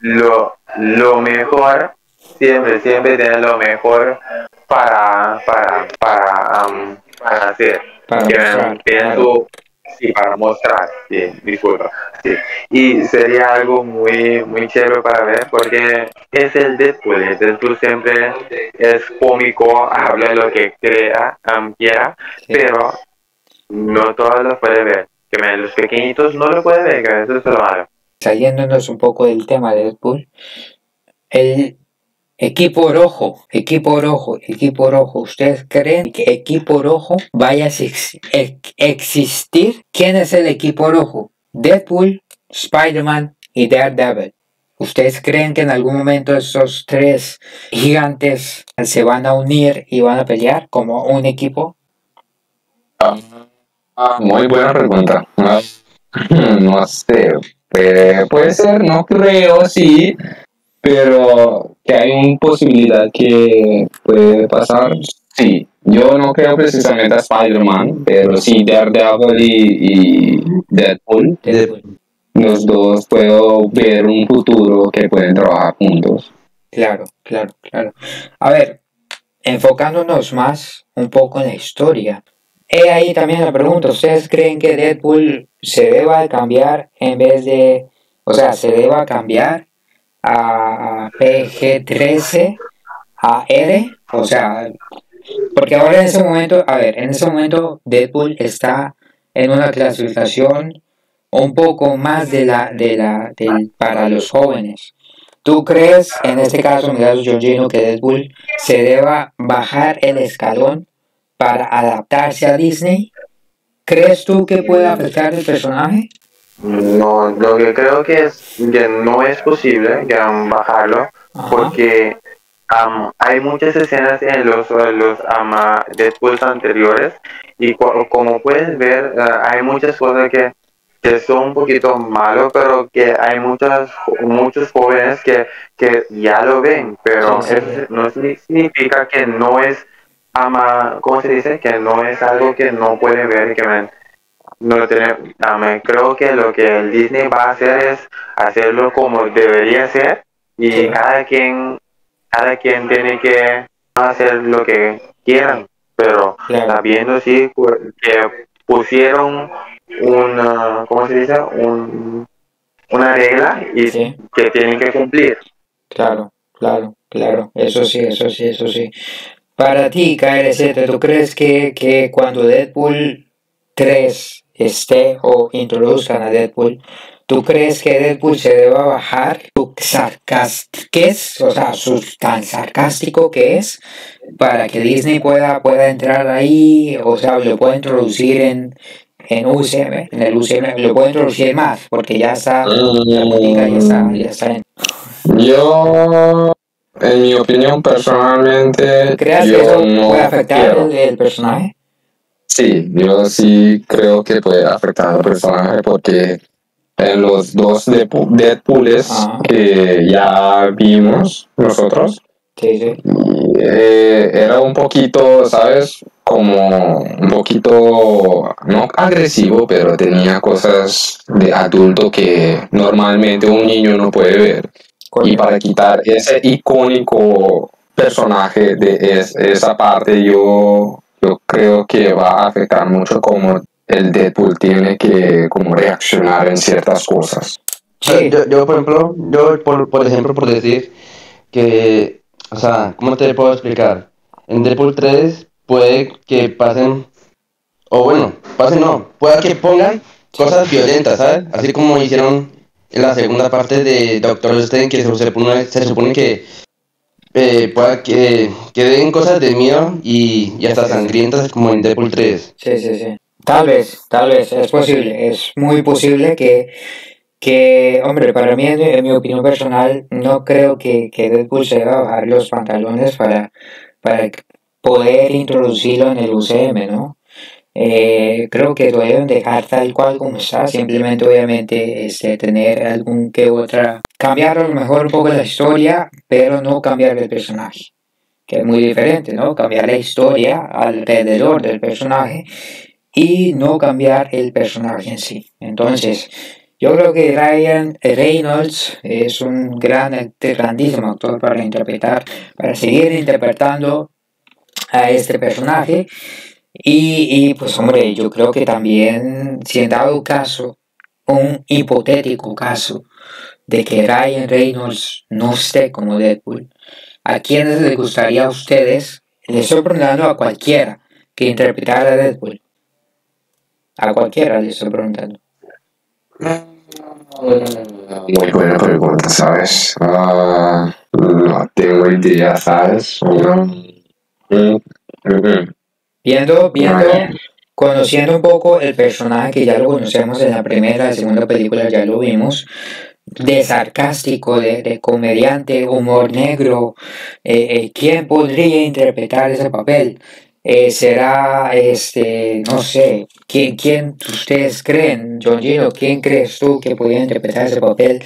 lo, lo mejor, siempre, siempre tienen lo mejor para, para, para, am, para hacer. Para tienen su- sí, para mostrar, sí, disculpa. Sí. Y sería algo muy, muy chévere para ver, porque es el Deadpool, el Deadpool siempre es cómico, habla lo que crea, am, quiera, Sí. pero no todos lo pueden ver. Que los pequeñitos no lo pueden ver, que eso es lo malo. Saliéndonos un poco del tema de Deadpool, el equipo rojo, equipo rojo, equipo rojo, ¿ustedes creen que equipo rojo vaya a ex- ex- existir? ¿Quién es el equipo rojo? Deadpool, Spider-Man y Daredevil. ¿Ustedes creen que en algún momento esos tres gigantes se van a unir y van a pelear como un equipo? Ah, muy buena pregunta. No sé, eh, puede ser, no creo, sí, pero que hay una posibilidad que puede pasar, sí. Yo no creo precisamente a Spider-Man, pero sí Daredevil y, y Deadpool, Deadpool. los dos puedo ver un futuro que pueden trabajar juntos. Claro, claro, claro. A ver, enfocándonos más un poco en la historia. He ahí también la pregunta, ¿ustedes creen que Deadpool se deba cambiar en vez de, o sea, se deba cambiar a PG-13 a R? O sea, porque ahora en ese momento, a ver, en ese momento Deadpool está en una clasificación un poco más de la, de la, del- para los jóvenes. ¿Tú crees, en este caso, mi caso Georgino, que Deadpool se deba bajar el escalón para adaptarse a Disney? ¿Crees tú que puede afectar el personaje? No, lo que creo que es que no es posible que am, bajarlo Ajá. porque am, hay muchas escenas en los, los ah, Deadpools anteriores y como puedes ver ah, hay muchas cosas que, que son un poquito malos pero que hay muchas muchos jóvenes que, que ya lo ven pero Sí, sí. eso no significa que no es ama, ¿cómo se dice? que no es algo que no pueden ver y que ven no ah, me- creo que lo que el Disney va a hacer es hacerlo como debería ser y Sí. cada quien cada quien tiene que hacer lo que quieran pero Claro. sabiendo sí pu- que pusieron una ¿cómo se dice? Un, una regla y Sí. que tienen que cumplir Claro, claro, claro. Eso sí, eso sí, eso sí. Para ti, KRZ, ¿tú crees que, que cuando Deadpool 3 esté o introduzcan a Deadpool, ¿tú crees que Deadpool se deba bajar su sarcasquez, o sea, su tan sarcástico que es, para que Disney pueda, pueda entrar ahí, o sea, lo pueda introducir en, en UCM, en el UCM, lo puede introducir más, porque ya está, la política ya está, ya está en... Yo, en mi opinión personalmente, ¿Creas que eso no puede afectar quiero. el, el personaje? Sí, yo sí creo que puede afectar al personaje porque en los dos Deadpool- Deadpools que ya vimos nosotros, Sí, sí. eh, era un poquito, ¿sabes? como un poquito, no agresivo, pero tenía cosas de adulto que normalmente un niño no puede ver. Y para quitar ese icónico personaje de es- esa parte, yo, yo creo que va a afectar mucho como el Deadpool tiene que como reaccionar en ciertas cosas. Sí, yo, yo, por ejemplo, yo, por, por ejemplo, por decir que, o sea, ¿cómo te puedo explicar? En Deadpool 3 puede que pasen, o bueno, pasen no, pueda que pongan cosas violentas, ¿sabes? Así como hicieron en la segunda parte de Doctor Strange, que se supone, se supone que eh, pueda que, que den cosas de miedo y, y hasta sangrientas como en Deadpool 3. sí, sí, sí. Tal vez, tal vez, es posible, es muy posible que, que hombre, para mí, en, en mi opinión personal, no creo que, que Deadpool se va a bajar los pantalones para, para poder introducirlo en el UCM, ¿no? Eh, creo que lo deben dejar tal cual como está, simplemente obviamente este, tener algún que otra, cambiar a lo mejor un poco la historia, pero no cambiar el personaje, que es muy diferente, ¿no? Cambiar la historia alrededor del personaje y no cambiar el personaje en sí. Entonces, yo creo que Ryan Reynolds es un gran, grandísimo actor para interpretar, para seguir interpretando a este personaje. Y, y, pues hombre, yo creo que también, si en dado caso, un hipotético caso de que Ryan Reynolds no esté como Deadpool, ¿a quiénes les gustaría a ustedes? Les estoy preguntando a cualquiera que interpretara a Deadpool. A cualquiera les estoy preguntando. Muy buena pregunta, ¿sabes? Ah, no tengo idea, ¿sabes? No. Mm, mm, Viendo, viendo, conociendo un poco el personaje que ya lo conocemos en la primera, la segunda película, ya lo vimos, de sarcástico, de, de comediante, humor negro, eh, eh, ¿quién podría interpretar ese papel? Eh, será, este, no sé, ¿quién, quién ustedes creen, John Gino, quién crees tú que podría interpretar ese papel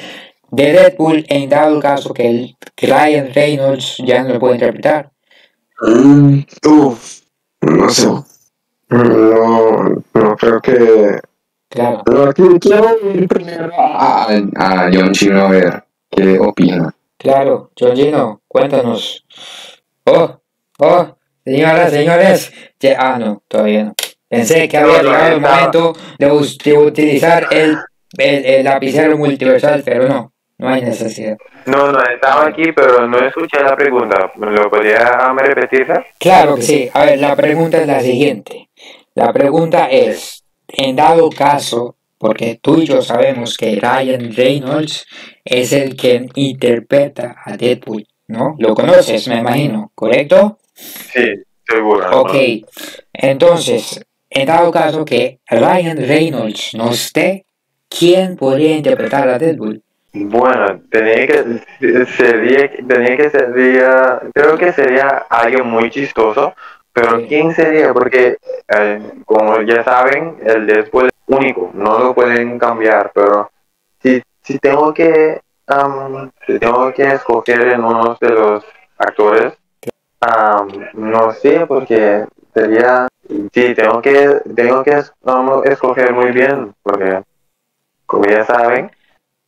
de Deadpool en dado caso que, el, Ryan Reynolds ya no lo puede interpretar? mm. Uf, no sé. No, no creo que. Claro. No, que- quiero ir primero a, a John Chino a ver qué opina. Claro, Georgino, cuéntanos. Oh, oh, señoras, señores. Ya- ah, no, todavía no. Pensé que había llegado el momento de utilizar el, el, el lapicero multiversal, pero no, no hay necesidad. No, no, estaba aquí, pero no escuché la pregunta. ¿Me lo podría repetirla? Claro que sí. A ver, la pregunta es la siguiente. La pregunta es, en dado caso, porque tú y yo sabemos que Ryan Reynolds es el que interpreta a Deadpool, ¿no? Lo conoces, me imagino, ¿correcto? Sí, seguro. Ok, entonces, en dado caso que Ryan Reynolds no esté, ¿quién podría interpretar a Deadpool? Bueno, tenía que, sería, tenía que sería, creo que sería alguien muy chistoso, pero. ¿quién sería? Porque, eh, como ya saben, el Deadpool es único, no lo pueden cambiar, pero si, si tengo que, am, si tengo que escoger en uno de los actores, am, no sé, porque sería, sí, tengo que, tengo que um, escoger muy bien, porque, como ya saben,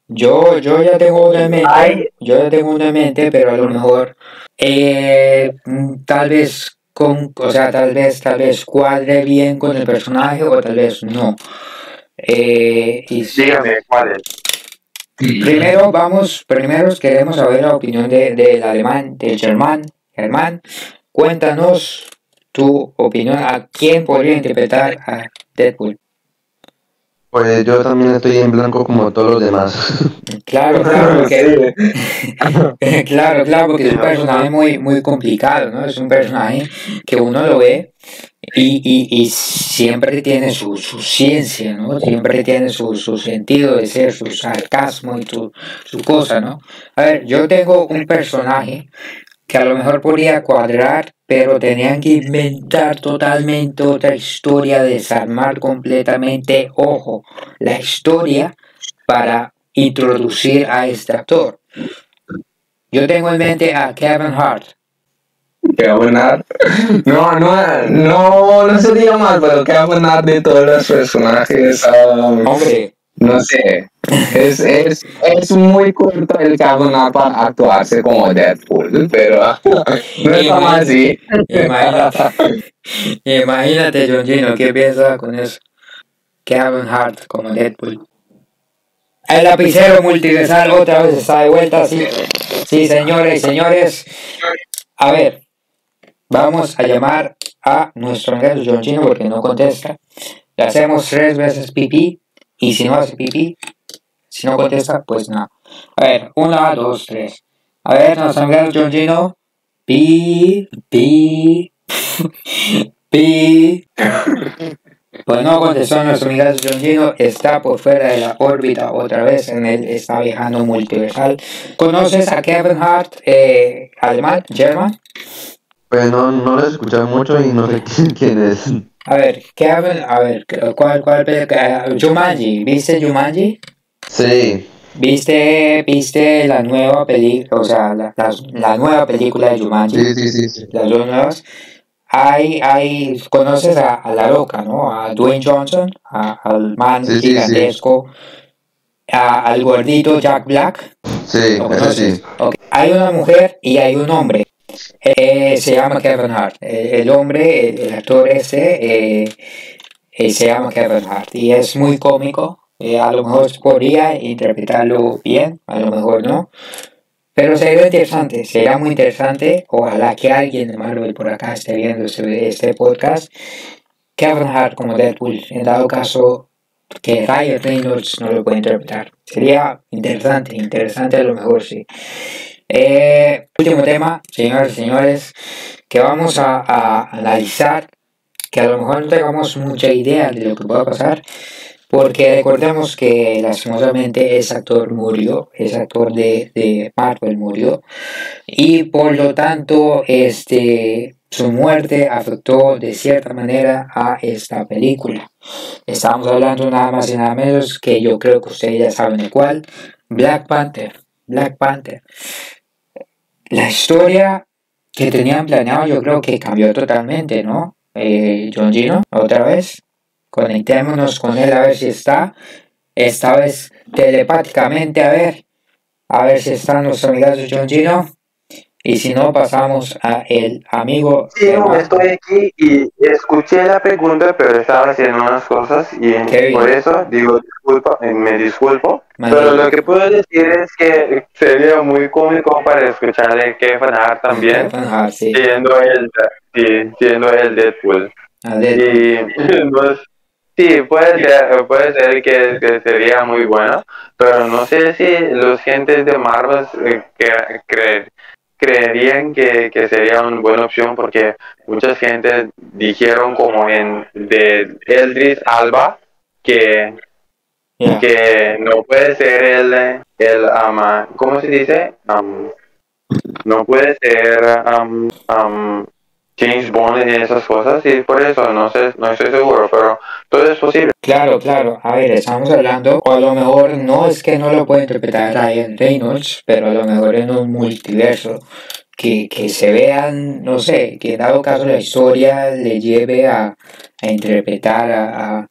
Yo, yo ya tengo una en mente, Ay. yo ya tengo una en mente, pero a lo mejor eh, mm, tal vez con, o sea, tal vez, tal vez cuadre bien con el personaje o tal vez no. Eh, y dígame cuál es. primero vamos, primero queremos saber la opinión de- del alemán, del Germán. Germán, cuéntanos tu opinión a quién podría interpretar a Deadpool. Pues yo también estoy en blanco como todos los demás. Claro, claro, porque claro, claro, porque es un personaje muy, muy complicado, ¿no? Es un personaje que uno lo ve y, y, y siempre tiene su, su ciencia, ¿no? Siempre tiene su, su sentido de ser, su sarcasmo y su, su cosa, ¿no? A ver, yo tengo un personaje que a lo mejor podría cuadrar, pero tenían que inventar totalmente otra historia, desarmar completamente, ojo, la historia para introducir a este actor. Yo tengo en mente a Kevin Hart. Kevin Hart. No, no, no, no sería mal, pero Kevin Hart de todos los personajes, um, Hombre, no sé. Es, es, es muy corto el Hart para actuarse como Deadpool, pero no está mal así. imagínate, imagínate, John Gino, ¿qué piensa con eso? Kevin Hart como Deadpool. El lapicero multiversal otra vez está de vuelta, sí, sí, señores y señores. A ver, vamos a llamar a nuestro amigo John Gino porque no contesta. Le hacemos tres veces pipí y si no hace pipí, si no contesta, pues nada. A ver, una, dos, tres. A ver, nuestro amigo John Gino. Pi, pi, pi. Pues no contestó nuestro amigo John Gino, está por fuera de la órbita otra vez, en él está viajando multiversal. ¿Conoces a Kevin Hart, eh, alemán, German? Pues no, no lo he escuchado mucho y no sé quién es. A ver, Kevin, a ver, ¿cuál, cuál película? Jumanji, ¿viste Jumanji? Sí, ¿Viste, viste la nueva película, o sea, la, la, la nueva película de Jumanji? sí, sí, sí. sí. Las dos nuevas. Hay, hay, conoces a, a La Roca, ¿no? A Dwayne Johnson, a- al man Sí, sí, sí. gigantesco, a- al gordito Jack Black. Sí, ¿Lo conoces? sí. Hay una mujer y hay un hombre. Eh, se llama Kevin Hart. El hombre, el, actor ese, eh, eh, se llama Kevin Hart y es muy cómico. Eh, a lo mejor podría interpretarlo bien, a lo mejor no. Pero sería interesante, sería muy interesante. Ojalá que alguien de Marvel por acá esté viendo este, este podcast. Kevin Hart como Deadpool, en dado caso que Ryan Reynolds no lo puede interpretar. Sería interesante, interesante a lo mejor sí. Eh, último tema, señores y señores, que vamos a, a analizar, que a lo mejor no tengamos mucha idea de lo que pueda pasar, porque recordemos que lastimosamente ese actor murió, ese actor de, de Marvel murió, y por lo tanto este, su muerte afectó de cierta manera a esta película. Estamos hablando nada más y nada menos que yo creo que ustedes ya saben de cuál, Black Panther. Black Panther. La historia que tenían planeado yo creo que cambió totalmente, ¿no? Eh, John Gino, otra vez. Conectémonos con él a ver si está. Esta vez telepáticamente, a ver. A ver si está nuestro amigazo John Gino. Y si no, pasamos a el amigo. Sí, no, estoy aquí y escuché la pregunta, pero estaba haciendo unas cosas y por eso digo disculpa, eh, me disculpo. Pero lo que puedo decir es que sería muy cómico para escuchar de Kevin Hart también, Ajá, sí. siendo el, sí, siendo el Deadpool. Ver, Y pues, sí, puede ser, puede ser que, que sería muy bueno, pero no sé si los gentes de Marvel eh, que- creer- creerían que, que sería una buena opción porque mucha gente dijeron como en de Eldris Alba que, que no puede ser el, el ama, ¿cómo se dice? Am, no puede ser am, am, James Bond y esas cosas y por eso no sé, no estoy seguro, pero todo es posible. Claro, claro. A ver, estamos hablando, o a lo mejor no es que no lo puede interpretar Ryan Reynolds, pero a lo mejor en un multiverso. Que, que se vean, no sé, que dado caso la historia le lleve a, a interpretar a, a,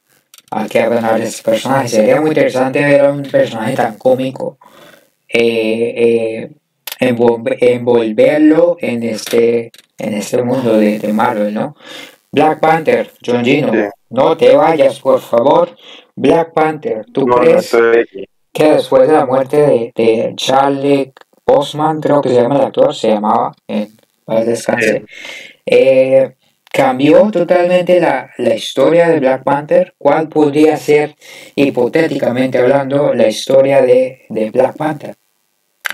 a Kevin Hart ese personaje. Sería muy interesante ver a un personaje tan cómico. eh, eh, envolverlo en este, en este mundo de, de Marvel, ¿no? Black Panther, John Gino, Sí. no te vayas, por favor. Black Panther, ¿tú No, crees que después de la muerte de, de Charlie Osman, creo que se llama el actor, se llamaba, en paz descanse, eh, cambió totalmente la, la historia de Black Panther? ¿Cuál podría ser, hipotéticamente hablando, la historia de, de Black Panther?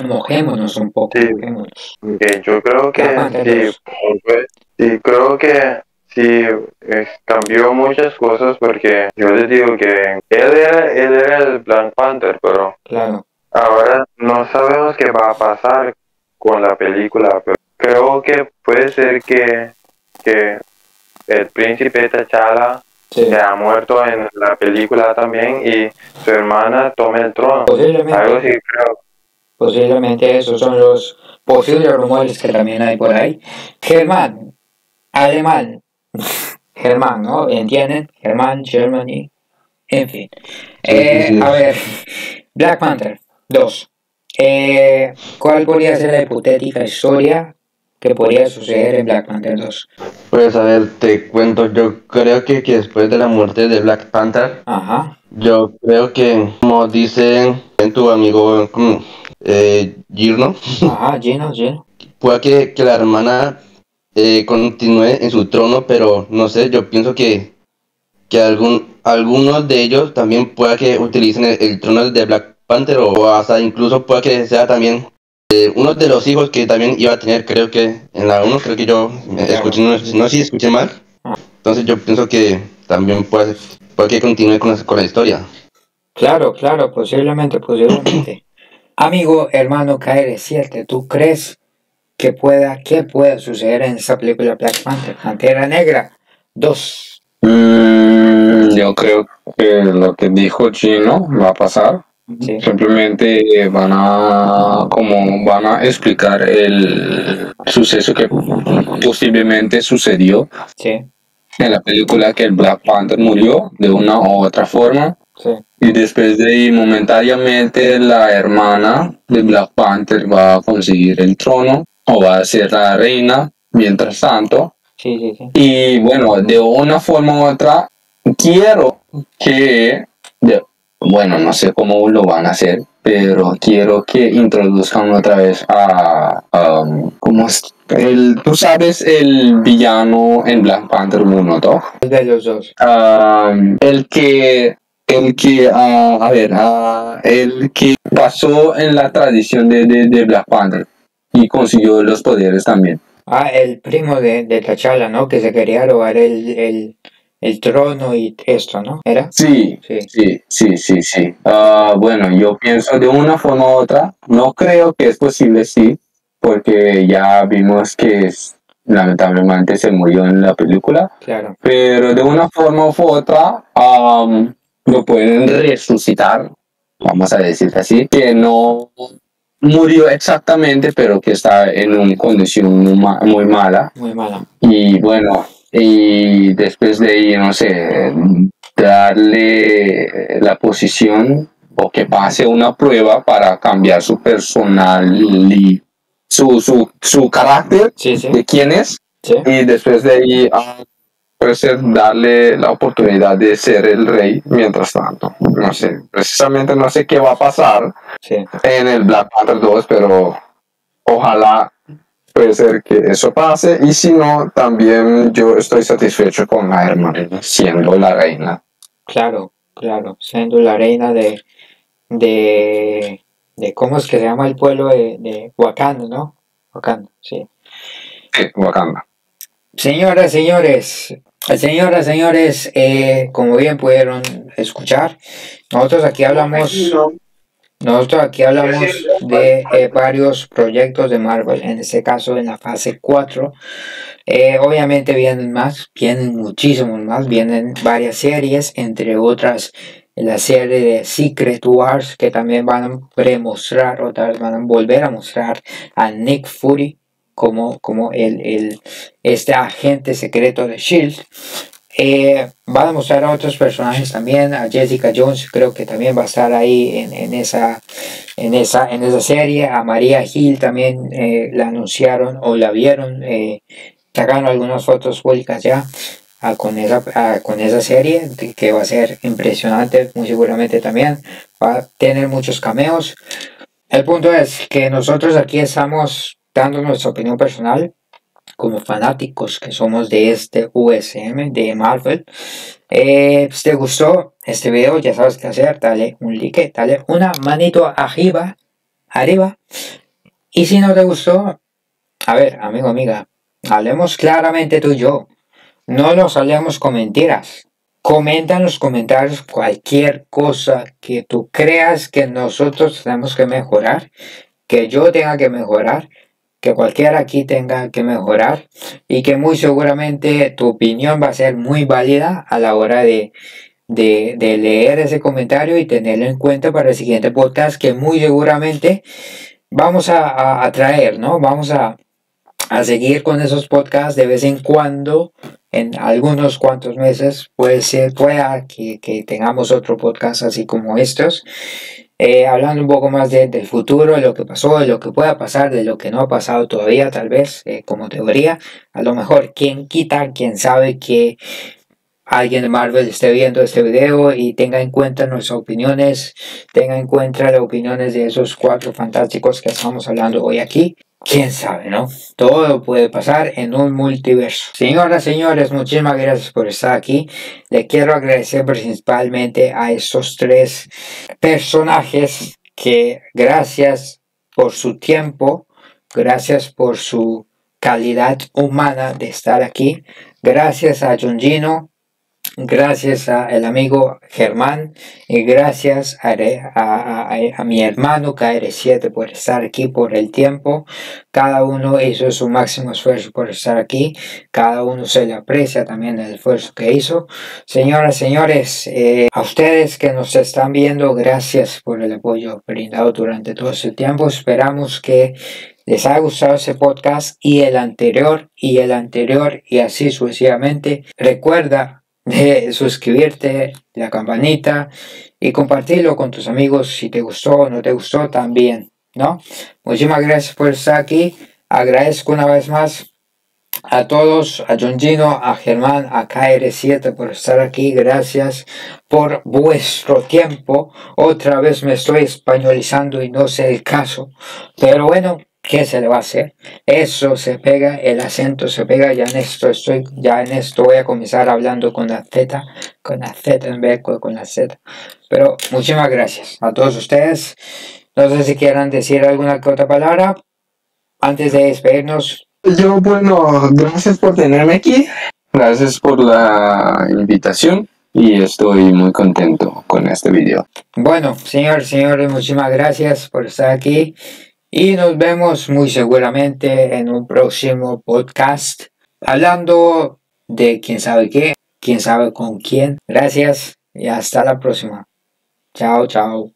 Mojémonos un poco, Sí. mojémonos. Ok, yo creo que sí, pues, sí, creo que sí eh, cambió muchas cosas porque yo les digo que él era, él era el Black Panther, pero Claro, ahora no sabemos qué va a pasar con la película, pero creo que puede ser que, que el príncipe T'Challa sí. se ha muerto en la película también y su hermana tome el trono. Algo así creo. Posiblemente esos son los posibles rumores que también hay por ahí. Germán, alemán, Germán, ¿no? ¿Entienden? Germán, Germany, en fin. Eh, sí, sí. A ver, Black Panther 2. Eh, ¿Cuál podría ser la hipotética historia que podría suceder en Black Panther 2? Pues a ver, te cuento, yo creo que, que después de la muerte de Black Panther, Ajá, yo creo que, como dice tu amigo como, eh, Girno, ajá, Gino, Gino. puede que, que la hermana eh, continúe en su trono, pero no sé, yo pienso que, que algún, algunos de ellos también pueda que utilicen el, el trono de Black Panther o hasta incluso pueda que sea también eh, uno de los hijos que también iba a tener, creo que en la 1, creo que yo me escuché, no, no sé si escuché mal. Entonces yo pienso que también puede, puede que continúe con con la historia. Claro, claro, posiblemente, posiblemente. Amigo, hermano KR7, ¿tú crees que pueda, que pueda suceder en esa película Black Panther? Pantera Negra 2. Mm, yo creo que lo que dijo Gino va a pasar. Sí, Simplemente van a como van a explicar el suceso que posiblemente sucedió sí, en la película que el Black Panther murió de una u otra forma sí. Y después de ahí momentáneamente la hermana de Black Panther va a conseguir el trono o va a ser la reina mientras tanto Sí, sí, sí. y bueno, de una forma u otra, quiero que, de- bueno, no sé cómo lo van a hacer, pero quiero que introduzcan otra vez a, a, ¿cómo es? El, tú sabes el villano en Black Panther 1, ¿no? De los dos. Ah, el que, el que, ah, a ver, ah, el que pasó en la tradición de, de, de Black Panther y consiguió los poderes también. Ah, el primo de, de T'Challa, ¿no? Que se quería robar el, el, el trono y esto, ¿no? ¿Era? Sí, Sí. Sí, sí, sí, sí. Ah, bueno, yo pienso de una forma u otra, no creo que es posible, sí, porque ya vimos que es- lamentablemente se murió en la película, Claro. pero de una forma u otra am, lo pueden resucitar, vamos a decir así, que no murió exactamente, pero que está en una condición muy, ma- muy mala. Muy mala. Y bueno, y después de ahí, no sé, darle la posición o que pase una prueba para cambiar su personal y su, su, su carácter Sí, sí. de quién es. Sí. Y después de ahí, ah, puede ser darle la oportunidad de ser el rey mientras tanto. No sé, precisamente no sé qué va a pasar Sí. en el Black Panther 2, pero ojalá puede ser que eso pase. Y si no, también yo estoy satisfecho con la hermana siendo la reina. Claro, claro. Siendo la reina de, de, de ¿cómo es que se llama el pueblo de, de Wakanda, ¿no? Wakanda, sí. Sí, Wakanda. Señoras, señores, señoras, señores, eh, como bien pudieron escuchar, nosotros aquí hablamos, nosotros aquí hablamos de eh, varios proyectos de Marvel, en este caso en la fase 4. Eh, obviamente vienen más, vienen muchísimos más, vienen varias series, entre otras la serie de Secret Wars, que también van a remostrar, otra vez van a volver a mostrar a Nick Fury como, como el, el, este agente secreto de Shield. Eh, van a mostrar a otros personajes también, a Jessica Jones creo que también va a estar ahí en, en esa, en, esa, en esa serie, a María Hill también eh, la anunciaron o la vieron, eh, sacaron algunas fotos públicas ya ah, con, esa, ah, con esa serie que- que va a ser impresionante muy seguramente también, va a tener muchos cameos. El punto es que nosotros aquí estamos dando nuestra opinión personal como fanáticos que somos de este USM de Marvel. Eh, si te gustó este video, ya sabes qué hacer. Dale un like, dale una manito arriba, arriba. Y si no te gustó, a ver, amigo, amiga, hablemos claramente tú y yo. No nos hablemos con mentiras. Comenta en los comentarios cualquier cosa que tú creas que nosotros tenemos que mejorar, que yo tenga que mejorar, que cualquiera aquí tenga que mejorar y que muy seguramente tu opinión va a ser muy válida a la hora de, de, de leer ese comentario y tenerlo en cuenta para el siguiente podcast que muy seguramente vamos a, a, traer, ¿no? Vamos a, a seguir con esos podcasts de vez en cuando, en algunos cuantos meses, puede ser, pueda que, que tengamos otro podcast así como estos, eh, hablando un poco más de, del futuro, de lo que pasó, de lo que pueda pasar, de lo que no ha pasado todavía, tal vez, eh, como teoría, a lo mejor, quien quita, quien sabe que alguien de Marvel esté viendo este video y tenga en cuenta nuestras opiniones, tenga en cuenta las opiniones de esos cuatro fantásticos que estamos hablando hoy aquí quién sabe, ¿no? Todo puede pasar en un multiverso. Señoras, señores, muchísimas gracias por estar aquí. Le quiero agradecer principalmente a estos tres personajes que gracias por su tiempo, gracias por su calidad humana de estar aquí, gracias a John Gino, gracias al amigo Germán y gracias a, a, a, a, mi hermano KR7 por estar aquí por el tiempo. Cada uno hizo su máximo esfuerzo por estar aquí. Cada uno se le aprecia también el esfuerzo que hizo. Señoras, señores, eh, a ustedes que nos están viendo, gracias por el apoyo brindado durante todo este tiempo. Esperamos que les haya gustado ese podcast y el anterior y el anterior y así sucesivamente. Recuerda de suscribirte, la campanita y compartirlo con tus amigos si te gustó o no te gustó también, ¿no? Muchísimas gracias por estar aquí. Agradezco una vez más a todos, a John Gino, a Germán, a KR7 por estar aquí. Gracias por vuestro tiempo. Otra vez me estoy españolizando y no sé el caso. Pero bueno, ¿Qué se le va a hacer? Eso se pega, el acento se pega, ya en esto estoy, ya en esto voy a comenzar hablando con la Z, con la Z en vez de con la Z. Pero muchísimas gracias a todos ustedes. No sé si quieran decir alguna otra palabra antes de despedirnos. Yo, bueno, gracias por tenerme aquí. Gracias por la invitación y estoy muy contento con este video. Bueno, señor, señores, muchísimas gracias por estar aquí. Y nos vemos muy seguramente en un próximo podcast hablando de quién sabe qué, quién sabe con quién. Gracias y hasta la próxima. Chao, chao.